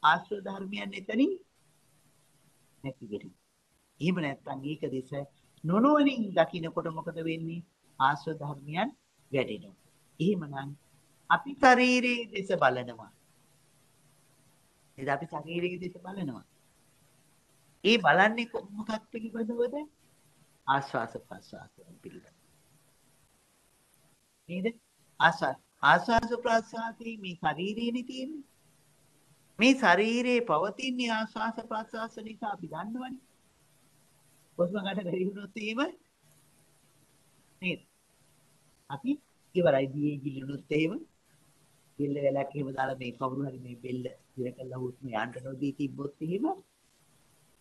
ආශ්‍රව ධර්මයන් එතනින් නැති වෙනවා. එහෙම නැත්නම් ඒක දෙස නොනුවණින් දකිනකොට මොකද වෙන්නේ? ආශ්‍රව ධර්මයන් වැඩෙනවා. එහෙමනම් අපි ශරීරයේ දෙස බලනවා. නේද අපි ශරීරයේ දෙස බලනවා. ඒ බලන්නේ මොකක් පිළිබඳවද? ආස්වාස ප්‍රස්වාස පිළිබඳව. නේද? ආස්වාස ආස්වාස ප්‍රස්වාසයේ මේ ශරීරයේනේ තියෙන්නේ. මේ ශරීරයේ පවතින ආස්වාස ප්‍රස්වාස නිසා අපි දන්නවනේ. කොස්ම ගන්න බැරි වුණොත් එහෙම නේද? අපි ඉවරයි දියේ ගිලිනුත් එහෙම බෙල්ල වැලක් එහෙම දාලා මේ කවුරු හරි මේ බෙල්ල ඉර කළා හුස්ම යන්න නොදී තිබ්බොත් එහෙම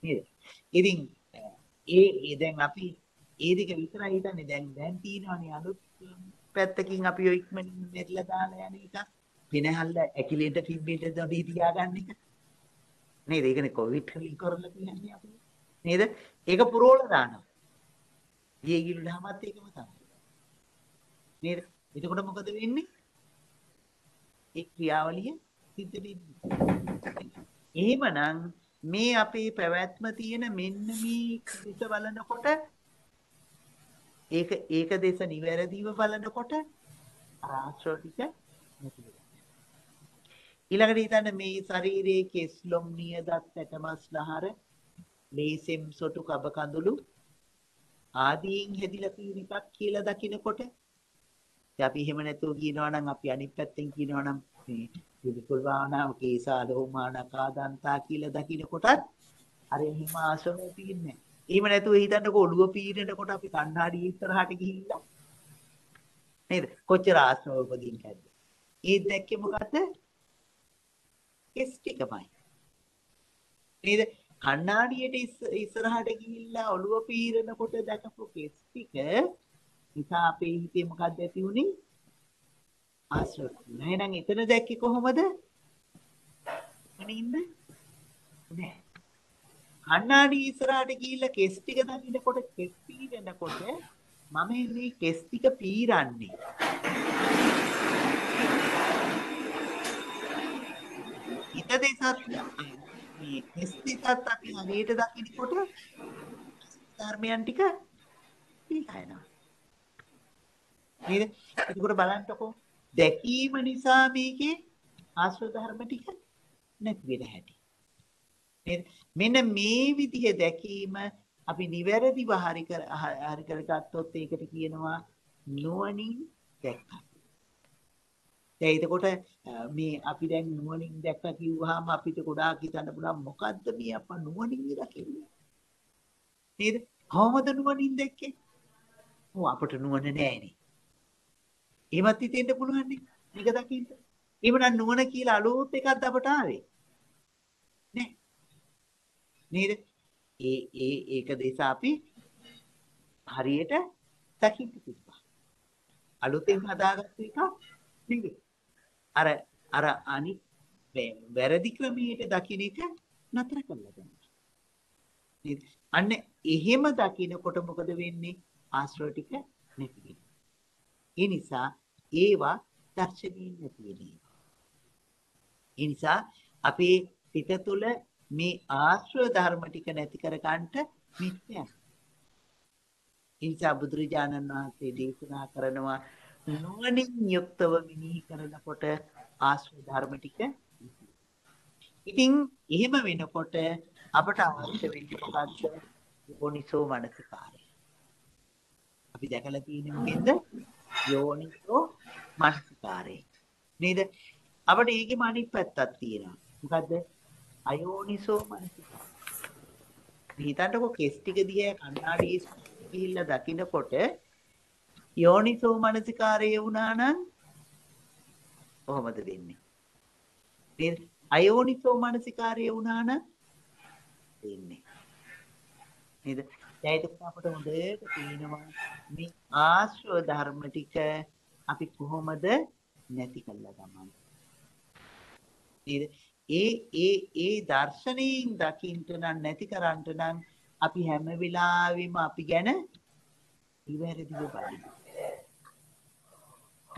නේද? ඉතින් ඒ ඒ දැන් අපි ඒ දෙක විතරයි හිතන්නේ දැන් දැන් තියෙනවනේ අලුත් පැත්තකින් අපි ඔය ඉක්මනින් මෙట్లా දාලා යන එක පිනහල්ල ඇකිලෙන්ට ෆිබ්බෙට දොඩි තියාගන්න එක නේද? ඒකනේ කොවිඩ් වලින් කරලා කියන්නේ අපි නේද? ඒක පුරවල දානවා. ගියේ ගිලුනහමත් ඒකම තමයි. නේද? එතකොට මොකද වෙන්නේ? ඒ ක්‍රියාවලිය සිද්ධ වෙන්නේ. එහෙමනම් මේ අපේ පැවැත්ම තියෙන මෙන්න මේ දෙස බලනකොට ඒක ඒක දෙස නිවැරදිව බලනකොට ආශ්‍රව ටික නැති වෙනවා. ඊළඟට හිතන්න මේ ශරීරයේ කෙස්ලොම් නියදත් ඇටමස් නහර ලේසෙම් සොටු කබ කඳුළු ආදීන් හැදිලා තියෙන එකක් කියලා දකිනකොට අපි එහෙම නැතුව කියනවා නම් අපි අනිත් පැත්තෙන් කියනවා නම් මේ පිළිකුල් භාවනාව කේසාලෝමානකා දන්තා කියලා දකින්න කොටත් අර එහෙම ආශ්‍රමය තියෙන්නේ. එහෙම නැතුව හිතන්නකෝ ඔළුව පීරනකොට අපි කණ්ණාඩි ඉස්සරහට ගිහිල්ලා නේද? කොච්චර ආශ්‍රම උපදින්න ඇද්ද? ඒ දැක්කේ මොකද්ද? කෙස් ටිකමයි. නේද? කණ්ණාඩියට ඉස්සරහට ගිහිල්ලා ඔළුව පීරනකොට දැකපු කෙස් ටික නිසා අපේ හිතේ මොකක්ද ඇති උනේ? ආශ්‍රව. එහෙනම් එතන දැක්කේ කොහොමද? එනින්ද? නෑ. කණ්ණාඩි ඉස්සරහට ගිහිල්ලා කෙස් ටික දකින්නකොට කෙස් පීරනකොට මම මේ කෙස් ටික පීරන්නේ. දෙසත් මේ කෙස් ටිකත් අපි හරියට දකින්නකොට ධර්මයන් ටික පීරනවා. නේද? එතකොට බලන්නකෝ දැකීම නිසා මේකේ ආශ්‍රව ධර්ම ටික නැති වෙන හැටි. නේද? මෙන්න මේ විදිහ දැකීම අපි නිවැරදිව හරි කර හරි කරගත්තොත් ඒකට කියනවා නුවණින් දැක්කා. දැන් එතකොට මේ අපි දැන් නුවණින් දැක්කා කිව්වහම අපිට ගොඩාක් හිතන්න පුළුවන් මොකද්ද මේ අප නුවණින් දකින්නේ? නේද? කොහොමද නුවණින් දැක්කේ? ඔව් අපට නුවණ නැහැනේ. එහෙමත් හිතෙන්න පුළුවන් නේ. මේක දකින්න. එහෙමනම් නුවණ කියලා අලුත් එකක්ද අපට ආවේ? නේ. නේද? ඒ ඒ ඒක දෙස අපි හරියට දකින්න තිබ්බා. අලුතෙන් හදාගත්ත එක නෙවෙයි. අර අර අනි වැරදි ක්‍රමයට දකින්න එක නතර කළා දැන්. නේද? අන්න එහෙම දකින්නකොට මොකද වෙන්නේ? ආශ්‍රව ටික නැති වෙනවා. ඒ නිසා ඒවා දර්ශනීය නැති වෙනවා. ඒ නිසා අපේ පිට තුළ මේ ආශ්‍රව ධර්ම ටික නැති කර ගන්නට මිත්‍යා. ඒ නිසා බුදුරජාණන් වහන්සේ දේශනා කරනවා නුවණින් යුක්තව මිනිහි කරනකොට ආශ්‍රව ධර්ම ටික ඉතින් එහෙම වෙනකොට අපට අවශ්‍ය වෙන්නේ මොකක්ද? යෝනිසෝ මනසිකාරය. අපි දැකලා තියෙන්නේ මොකෙන්ද? යෝනිසෝ මනසිකාරය. නේද? අපිට ඒකෙම අනිත් පැත්තක් තියෙනවා. මොකද්ද? අයෝනිසෝ මනසිකාරය. හිතන්නකෝ කෙස් ටික දිහා කණ්ණාඩියේ ගිහිල්ලා දකින්නකොට යෝනිසෝ මනසිකාරය වුණා නම් කොහොමද වෙන්නේ? නේද? අයෝනිසෝ මනසිකාරය වුණා නම් වෙන්නේ. නේද? දැන් ඒක අපට හොඳට පේනවා මේ ආශ්‍රව ධර්ම ටික අපි කොහොමද නැති කළා ගමන්. නේද? ඒ ඒ ඒ දර්ශනයෙන් දකින්න නම් නැති කරන්න නම් අපි හැම වෙලාවෙම අපි ගැන ඉවැරදිව බලන්න.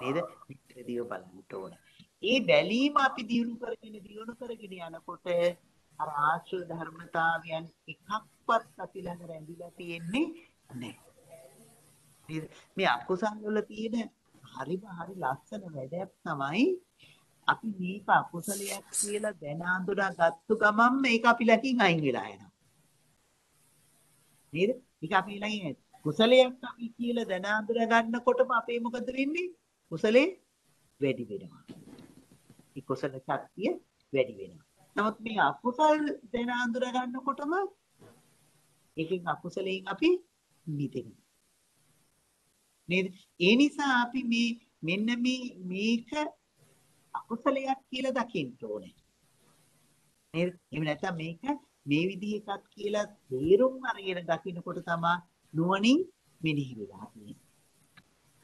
නේද? නිතරදිව බලන්න ඕන. ඒ බැලීම අපි දියුණු කරගෙන දියුණු කරගෙන යනකොට අර ආශ්‍රව ධර්මතාවයන් එකක්වත් අපි ළඟ රැඳිලා තියෙන්නේ නැහැ. නේද? මේ අකුසල් වල තියෙන හරිම හරි ලස්සන වැඩක් තමයි අපි මේක අකුසලයක් කියලා දැන අඳුනා ගත්තු ගමන් මේක අපි ළඟින් අයින් වෙලා යනවා. නේද? ඒක අපි ළඟින් කුසලයක් අපි කියලා දැන අඳුනා ගන්නකොටම අපේ මොකද වෙන්නේ? කුසලේ වැඩි වෙනවා. ඒ කුසල ශක්තිය වැඩි වෙනවා. නමුත් මේ අකුසල් දැන අඳුනා ගන්නකොටම ඒකෙන් අකුසලයෙන් අපි මිදෙනවා. නේද? ඒ නිසා අපි මේ මෙන්න මේ මේක අකුසලයක් කියලා දකින්න ඕනේ. නේද? එහෙම නැත්නම් මේක මේ විදිහ එකක් කියලා තේරුම් අරගෙන දකින්නකොට තමයි නුවණින් මෙනෙහි වෙලා තියෙන්නේ.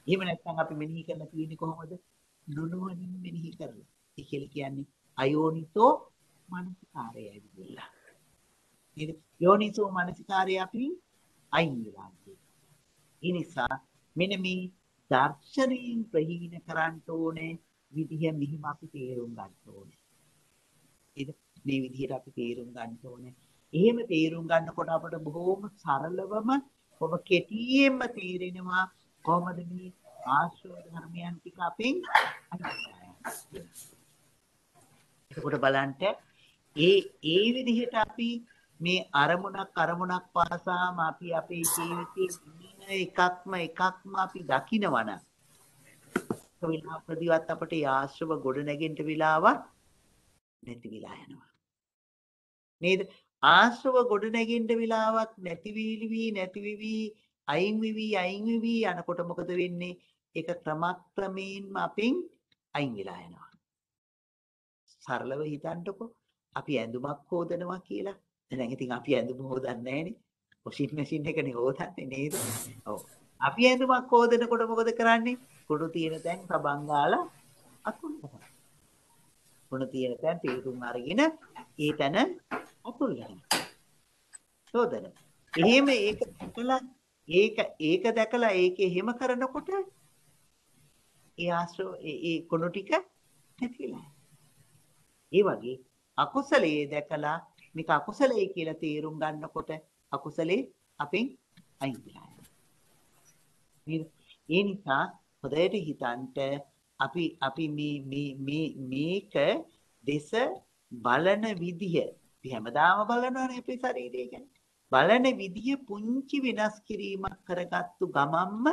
එහෙම නැත්නම් අපි මෙනෙහි කරලා තියෙන්නේ කොහොමද? නුනුවණින් මෙනෙහි කරලා. ඒ කියලා කියන්නේ අයෝනිසෝ මනසිකාරය ඇවිල්ලා. නේද? යෝනිසෝ මනසිකාරය අපි අයින් වෙලා තියෙනවා. ඒ නිසා මෙන්න මේ දර්ශනයෙන් ප්‍රහීන කරන්න ඕනේ විදිහ මෙහිම අපි තේරුම් ගන්න ඕනේ. නේද? මේ විදිහට අපි තේරුම් ගන්න ඕනේ. එහෙම තේරුම් ගන්නකොට අපට බොහොම සරලවම ඔබ කෙටියෙන්ම තේරෙනවා කොහොමද මේ ආශ්‍රව ධර්මයන් ටික අපෙන් එතකොට බලන්න ඒ ඒ විදිහට අපි මේ අරමුණක් අරමුණක් පාසාම අපි අපේ ජීවිතේ එකක්ම එකක්ම අපි දකිනවනම් වෙලාවකදීවත් අපට ඒ ආශ්‍රව ගොඩ නැගෙන්න වෙලාවක් නැති වෙලා යනවා. නේද? ආශ්‍රව ගොඩ නැගෙන්න වෙලාවක් නැති වීවි නැති විවි අයින් විවි අයින් විවි යනකොට මොකද වෙන්නේ? ඒක ක්‍රමක්‍රමයෙන්ම අපෙන් අයින් වෙලා යනවා. සරලව හිතන්නකො අපි ඇඳුමක් හොදනවා කියලා. දැන් ඉතින් අපි ඇඳුම හොදන්නේ නැහනේ. වොෂින් මැෂින් එකනේ හොදන්නේ නේද? ඔව්. අපි ඇඳුමක් හොදනකොට මොකද කරන්නේ? කුණු තියෙන තැන් සබන් ගාලා අතුල් කරනවා. කුණු තියෙන තැන් තීරුම් අරගෙන ඒ තැන අතුල් කරනවා. හොදන. එහෙම ඒක දැකලා ඒක ඒක දැකලා ඒක එහෙම කරනකොට ඒ ආශ්‍රව ඒ කුණු ටික නැතිලා. ඒ වගේ අකුසලයේ දැකලා මේක අකුසලයේ කියලා තේරුම් ගන්නකොට අකුසලේ අපෙන් අයින් වෙලා යනවා. ඒ නිසා හොඳට හිතන්ට අපි අපි මේ මේ මේ මේක දෙස බලන විදිය අපි හැමදාම බලනවානේ අපේ ශරීරය ගැන. බලන විදිය පුංචි වෙනස් කිරීමක් කරගත්තු ගමන්ම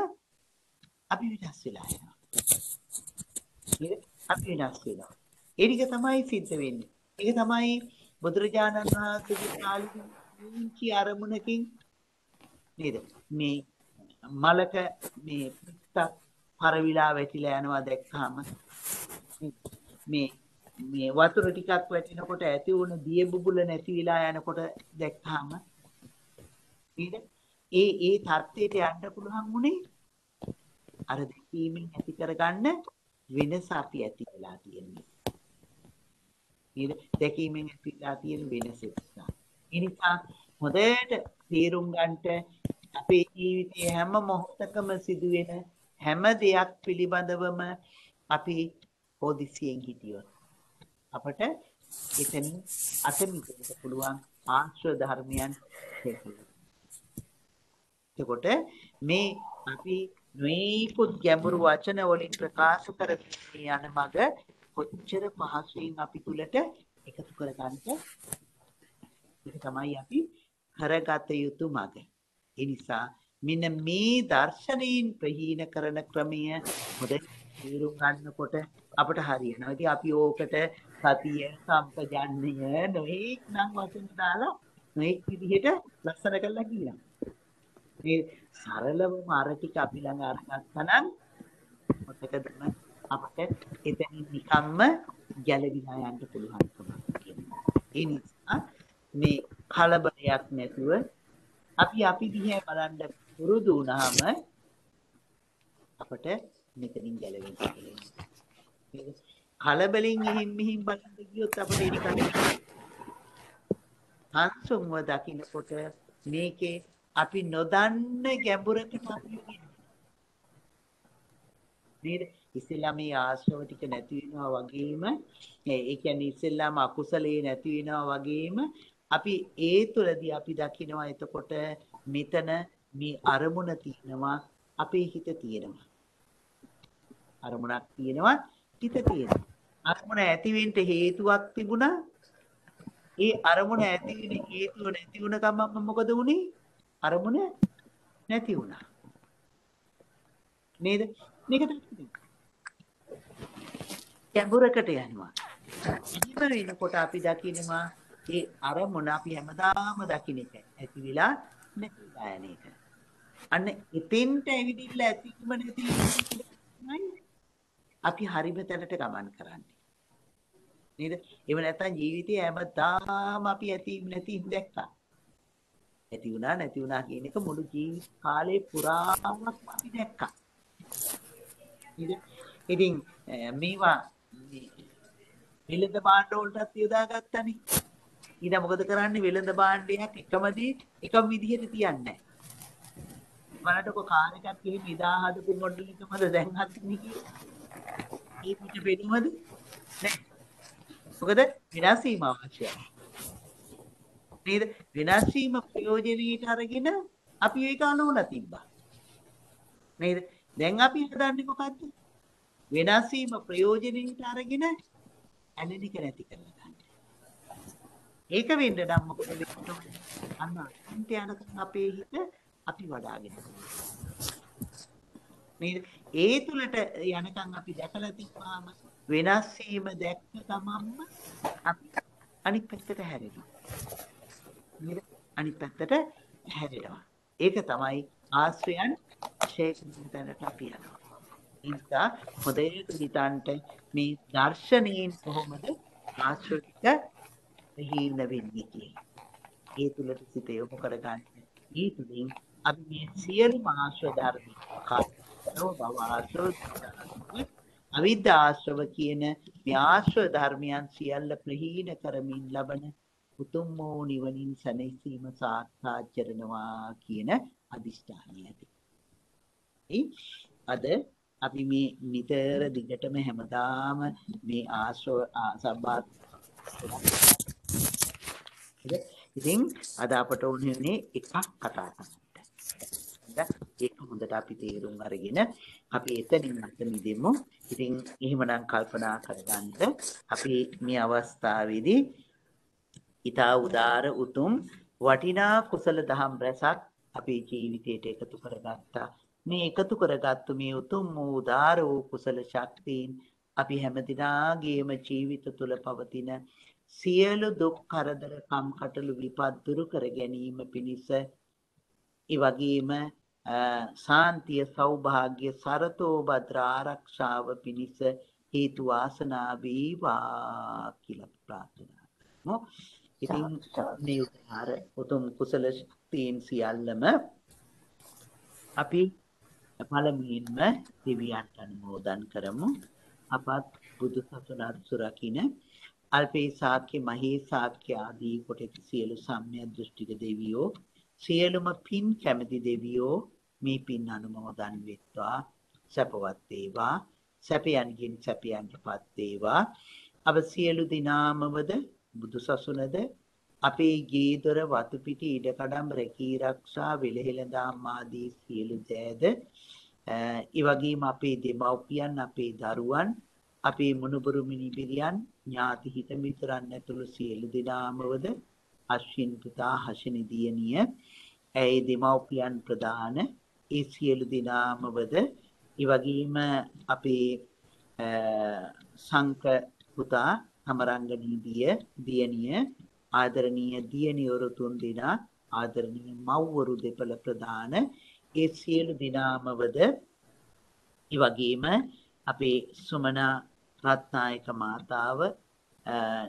අපි වෙනස් වෙලා යනවා. අපි වෙනස් වෙනවා. ඒ ටික තමයි සිද්ධ වෙන්නේ. ඒක තමයි බුදුරජාණන් වහන්සේගේ කාලේ පුංචි අරමුණකින් නේද? මේ මලක මේ පිටක් පරවිලා වැටිලා යනවා දැක්කම මේ මේ වතුර ටිකක් වැටෙනකොට ඇති වුණ දිය බුබුල නැති වෙලා යනකොට දැක්කම නේද? ඒ ඒ தත්ත්වයට යන්න පුළුවන් උනේ අර දැකීමෙන් ඇති කරගන්න වෙනස අපි ඇති වෙලා තියෙන්නේ. නේද? දැකීමෙන් ඇතිලා තියෙන වෙනස නිසා. ඒ නිසා හොඳට තේරුම් ගන්නට අපේ ජීවිතයේ හැම මොහොතකම සිදුවෙන හැම දෙයක් පිළිබඳවම අපි හොදිසියෙන් හිටියොත් අපට එතන අතමිදෙන්න පුළුවන් ආශ්‍රව ධර්මයන් එතකොට මේ අපි නොයෙකුත් ගැඹුරු වචන වලින් ප්‍රකාශ කරගෙන යන මග කොච්චර පහසුවෙන් අපි තුලට එකතු කරගන්නට ඒක තමයි අපි කරගත යුතු මඟ. ඒ නිසා මෙන්න මේ දර්ශනීන් ප්‍රහීන කරන ක්‍රමය හොඳට තේරුම් ගන්නකොට අපට හරියනවා. ඉතින් අපි ඕකට සතිය සම්පජන්ණය නොඑක් නම් වචන දාලා නොඑක් විදිහට ලස්සන කරලා කියනවා. මේ සරලවම අර ටික අපි ළඟ අරගත්තා නම් මොකටද අපට එතනින් නිකම්ම ගැලවිලා යන්න පුළුවන්කම තියෙනවා. ඒ නිසා මේ කලබලයක් නැතුව අපි අපි දිහා බලන්න පුරුදු වුණාම අපට මෙතනින් ගැලවෙන්න පුළුවන්. කලබලෙන් එහෙන් මෙහින් බලන්න ගියොත් අපිට නිකන් සංසුන්ව දකින්නකොට මේකේ අපි නොදන්න ගැඹුරකට අපි නේද? ඉස්සෙල්ලා මේ ආශ්‍රව ටික නැති වෙනවා වගේම ඒ ඒ කියන්නේ ඉස්සෙල්ලාම අකුසලේ නැති වෙනවා වගේම අපි ඒ තුළදී අපි දකිනවා එතකොට මෙතන මේ අරමුණ තියෙනවා අපේ හිත තියෙනවා. අරමුණක් තියෙනවා හිත තියෙනවා. අරමුණ ඇතිවෙන්න හේතුවක් තිබුණා. ඒ අරමුණ ඇති වෙන හේතුව නැති වුණ ගමන් මොකද වුනේ? අරමුණ නැති වුණා. නේද? මේක තමයි. ගැඹුරකට යනවා. ඉතින් වෙනකොට අපි දකිනවා ඒ අරමුණ අපි හැමදාම දකින්න එක. ඇති වෙලා නැති වෙලා යන එක. අන්න එතෙන්ට ඇවිදින්න ඇතිවීම නැතිවීම අපි හරිම තැනට ගමන් කරන්නේ. නේද? එහෙම නැත්නම් ජීවිතේ හැමදාම අපි ඇති නැති දැක්කා. ඇති වුණා නැති වුණා කියන එක මුළු ජීවිත කාලේ පුරාම අපි දැක්කා. නේද? ඉතින් මේවා වෙළඳ භාණ්ඩ වලටත් යොදාගත්තනේ. ඊට මොකද කරන්නේ වෙළඳ භාණ්ඩයක් එකමදී එකම විදිහට තියන්නේ නැහැ. බලන්නකො කාර් එකක් එහෙම ඉදා හදපු මොඩල් එකමද දැන් හදන්නේ කියලා. ඒ පිට වෙනවද? නැහැ. මොකද වෙනස් වීම අවශ්‍යයි. නේද? වෙනස් වීම ප්‍රයෝජනෙට අරගෙන අපි ඒක අනුවලා තිබ්බා. නේද? දැන් අපි හදන්නේ මොකද්ද? වෙනස් වීම ප්‍රයෝජනෙට අරගෙන ඇලෙන එක නැති කරලා ගන්න. ඒක වෙන්න නම් මොකද වෙන්නේ? අන්න අන්ත යනකම් අපේ හිත අපි වඩාගෙන නේද? ඒ තුලට යනකම් අපි දැකලා තිබ්බාම වෙනස් වීම දැක්ක ගමන්ම අපි අනිත් පැත්තට හැරෙනවා. නේද? අනිත් පැත්තට හැරෙනවා. ඒක තමයි ආශ්‍රයයන් ශේෂ්ඨ තැනට අපි යනවා. ඉන්සා හොදයට හිතන්ට මේ දර්ශනයෙන් කොහොමද ආශ්‍රිත හීන වෙන්නේ කියලා. ඒ තුලට සිත යොමු කරගන්න. ඒ තුලින් අපි මේ සියලුම ආශ්‍රය ධර්ම කාර්යෝ බව ආශ්‍රය අවිද්‍ය ආශ්‍රව කියන මේ ආශ්‍රව ධර්මයන් සියල්ල ප්‍රහීන කරමින් ලබන උතුම් වූ නිවනින් සැනසීම සාක්ෂාත් කරනවා කියන අදිෂ්ඨානය ඇති. අද අපි මේ නිතර දිගටම හැමදාම මේ ආශ්‍රව සම්බාධ ඉතින් අද අපට උනේ එකක් කතා කරන්න. ඒක හොඳට අපි තේරුම් අරගෙන අපි එතනින් අත මිදෙමු. ඉතින් එහෙමනම් කල්පනා කරගන්න අපි මේ අවස්ථාවේදී ඊතා උදාර උතුම් වටිනා කුසල දහම් රැසක් අපේ ජීවිතයට එකතු කරගත්තා. මේ එකතු කරගත්තු මේ උතුම් වූ උදාර වූ කුසල ශක්තියින් අපි හැමදිනාගේම ජීවිත තුළ පවතින සියලු දුක් කරදර කම්කටොළු විපත් දුරු කර ගැනීම පිණිස ඒ වගේම සාන්තිය සෞභාග්‍ය සරතෝ භද්‍ර ආරක්ෂාව පිණිස හේතු වාසනා වේවා කියලා ප්‍රාර්ථනා කරමු. ඉතින් මේ උදාර උතුම් කුසල ශක්තියින් සියල්ලම අපි පළමුවෙන්ම දෙවියන්ට අනුමෝදන් කරමු. අපත් බුදු සසුනත් සුරකින්න අල්පේ ශාක්‍ය මහේ ශාක්‍ය ආදී කොට සියලු සම්මිය දෘෂ්ටික දෙවියෝ සියලුම පින් කැමති දෙවියෝ මේ පින් අනුමෝදන් වෙත්වා සැපවත් වේවා සැපයන්ගෙන් සැපයන්ටපත් වේවා අප සියලු දිනාමවද බුදු සසුනද අපේ ගේ දොර වතු පිටි ඉඩකඩම් රැකී ආරක්ෂා වෙලහෙළඳාම් ආදී සියලු දෑද ඒ වගේම අපේ දෙමව්පියන් අපේ දරුවන් අපේ මුණුබුරු මිනිබිරියන් ඥාති හිත මිතුරන් ඇතුළු සියලු දෙනාමවද අශ්වින් පුතා හෂිනි දියණිය ඇයි දෙමව්පියන් ප්‍රදාන ඒ සියලු දෙනාමවද ඒ වගේම අපේ සංක පුතා තමරංගනී දිය දියණිය ආදරණීය දියණියවරු තුන් දෙනා ආදරණීය මව්වරු දෙපළ ප්‍රදාන ඒ සියලු දෙනාමවද ඒ වගේම අපේ සුමනා රත්නායක මාතාව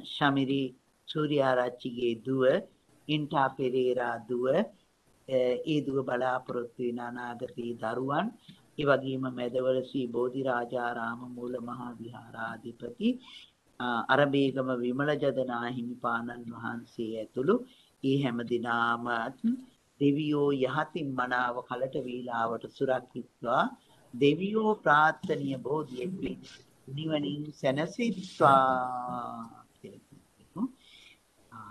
ශමිරි සූර්යාරච්චිගේ දුව ඉන්ටා පෙරේරා දුව ඒ දුව බලාපොරොත්තු වෙන අනාගතයේ දරුවන් ඒ වගේම මැදවල ශ්‍රී බෝධිරාජාරාම මූල මහා විහාරාධිපති අරබේගම විමල ජදනා හිමිපාණන් වහන්සේ ඇතුළු ඒ හැම දිනාමත් දෙවියෝ යහතින් මනාව කලට වේලාවට සුරක්ෂිත්වා දෙවියෝ ප්‍රාර්ථනීය බෝධියෙක් වේ. නිවනින් සැනසෙත්වා කියලා කියනවා.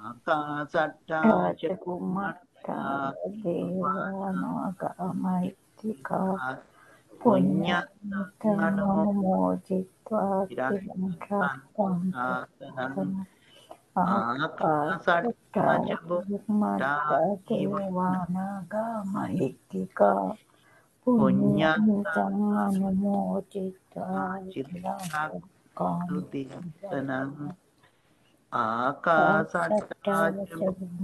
ආකාසට්ටා ච රාජකුමාරතා දේවානාගා මහිත්‍තිකා පුඤ්ඤන්තං පුඤ්ඤන්තනමෝචිත්වා චිරං රක්ඛන්තු ආසනං ආකාසට්ටා ච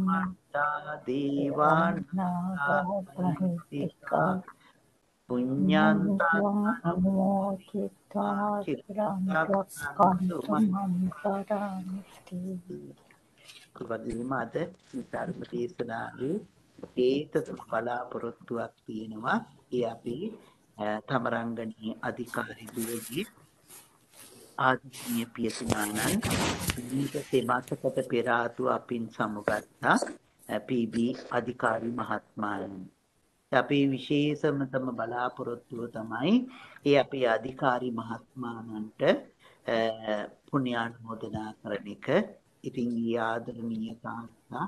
ආකාශත්තා දේවානාගා මහිත්‍තිකා පුඤ්ඤන්තං අනුමෝචිත්වා චිරං රක්ඛන්තු දේශනං ආකාසට්ටා ච බුම්මට්ටා දේවාන් නාගපහිතිකා පුඤ්ඤන්තං අනුමෝචිත්වා චිරං රක්ඛන්තු මං පරාමිති වගේම අද මේ ධර්ම දේශනාවේ ඒතක බලාපොරොත්තුවක් තියෙනවා ඒ අපි තමරංගනී අධිකාරී දුවගේ ආත්මීය පියතුමාණන් දීක සෙමාසකට පෙර ආතු අපින් සමුගත්තා පීබ අධිකාරී මහත්මායන් අපේ විශේෂම තම බලාපොරොත්තුව තමයි ඒ අපේ අධිකාරී මහත්මානන්ට පුුණ්‍යානුමෝදනා කරන එක ඉතින් ඒ ආදරණීය තාත්තා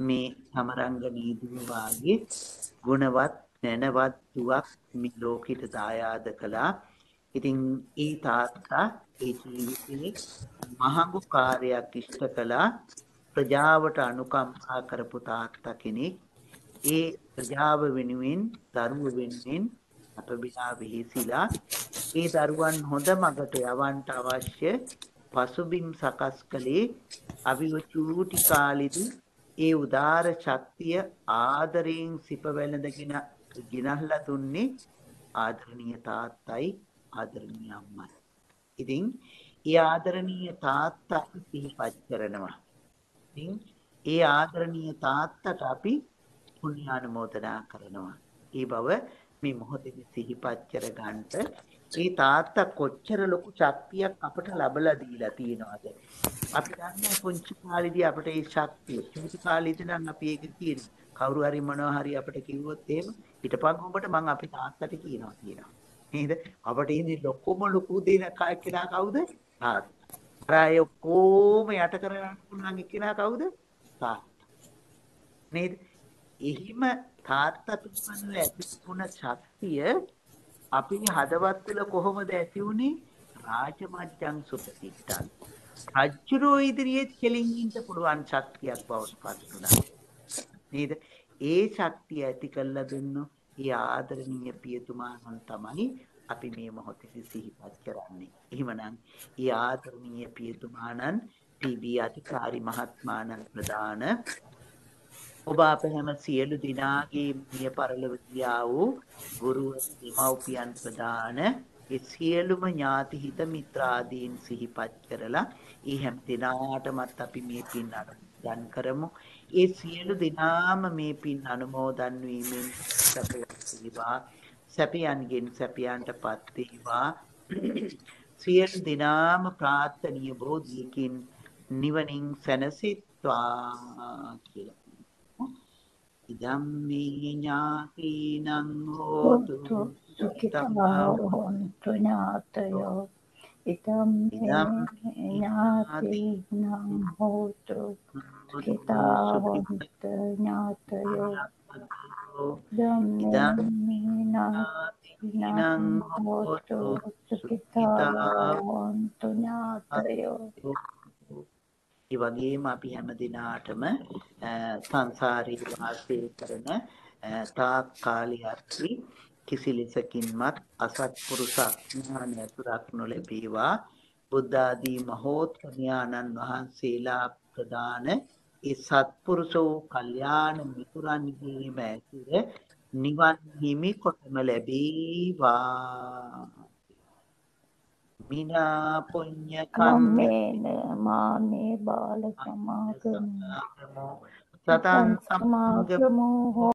මේ සමරංගනී දුවාගේ ගුණවත් නැනවත් දුවක් මේ ලෝකෙට දායාද කළා. ඉතින් ඒ තාත්තා ඒ ජීවිතේ මහඟු කාර්යයක් ඉෂ්ට කළා. ප්‍රජාවට අනුකම්පා කරපු තාත්තා කෙනෙක්. ඒ ප්‍රජාව වෙනුවෙන් දරුව වෙනුවෙන් අප බිලා වෙහෙසිලා ඒ දරුවන් හොඳ මගට යවන්ට අවශ්‍ය පසුබිම් සකස් කළේ අවිව චූටි කාලෙදී ඒ උදාර ශක්තිය ආදරයෙන් සිප වැළඳගෙන ගෙනල්ලා දුන්නේ ආදරණීය තාත්තයි ආදරණීය අම්මයි. ඉතින් ඒ ආදරණීය තාත්තා සිහිපත් කරනවා. ඉතින් ඒ ආදරණීය තාත්තට අපි පුණ්‍යානුමෝදනා කරනවා. ඒ බව මේ මොහොතේදී සිහිපත් කර ගන්නට ඒ තාත්තා කොච්චර ලොකු ශක්තියක් අපට ලබලා දීලා තියෙනවද? අපි දන්නේ පුංචි කාලේදී අපට ඒ ශක්තිය. පුංචි කාලේදී නම් අපි ඒක කියන කවුරු හරි මොනවා හරි අපට කිව්වොත් එහෙම හිටපන් උඹට මං අපේ තාත්තට කියනවා කියනවා. නේද? අපට ඉන්නේ ලොකම ලොකු දෙන කෙනා කවුද? තාත්තා. අර ඔක්කොම යට කරගන්න පුළුවන් කෙනා කවුද? තාත්තා. නේද? එහිම තාත්තා පිළිබඳව ඇතිවුණ ශක්තිය අපේ හදවත් තුළ කොහොමද ඇති වුනේ? රාජමජ්ජං සුපතිට්ඨං. රජ්ජුරෝ ඉදිරියේ කෙලින් ඉන්න පුළුවන් ශක්තියක් බවට පත් වුණා. නේද? ඒ ශක්තිය ඇති කළා දුන්නු ඒ ආදරණීය පියතුමාණන් තමයි අපි මේ මොහොතේ සිහිපත් කරන්නේ. එහෙමනම් ඒ ආදරණීය පියතුමාණන් පීබී අධිකාරි මහත්මාණන් ප්‍රදාන ඔබ අප හැම සියලු දිනාගේ මිය පරලොව ගියා වූ ගුරු දෙමව්පියන් ප්‍රදාන ඒ සියලුම ඥාති හිත මිත්‍රාදීන් සිහිපත් කරලා ඒ හැම දිනාටමත් අපි මේ පින් අනුමෝදන් කරමු. ඒ සියලු දිනාම මේ පින් අනුමෝදන් වීමෙන් සැපයේවා සැපයන්ගෙන් සැපයන්ටපත් වේවා. සියලු දිනාම ප්‍රාර්ථනීය බෝධියකින් නිවනින් සැනසෙත්වා කියලා. ඉදම්මේ ඥාතිනං හෝතු සුඛිතා හොන්තු ඥාතයෝ ඉදම්මේ ඥාතිනං හෝතු සුඛිතා හොන්තු ඥාතයෝ ඉදම්මේ ඥාතිනං හෝතු සුඛිතා හොන්තු ඥාතයෝ ඒ වගේම අපි හැම දිනාටම සංසාරී වාසය කරන තාක් කාලයක්දී කිසි ලෙසකින්වත් අසත්පුරුෂ ඥාන ඇතුරක් නොලැබේවා. බුද්ධ ආදී මහෝත්පඥානන් වහන්සේලා ප්‍රදාන ඒ සත්පුරුෂෝ කල්යාණ මිතුරන්ගේ මැතිර නිවන් හිමි කොටම ලැබේවා. මිනා පුඤ්ඤ කම්මේන මානේ බාල සමාගම සතං සමාගම සමාගමෝ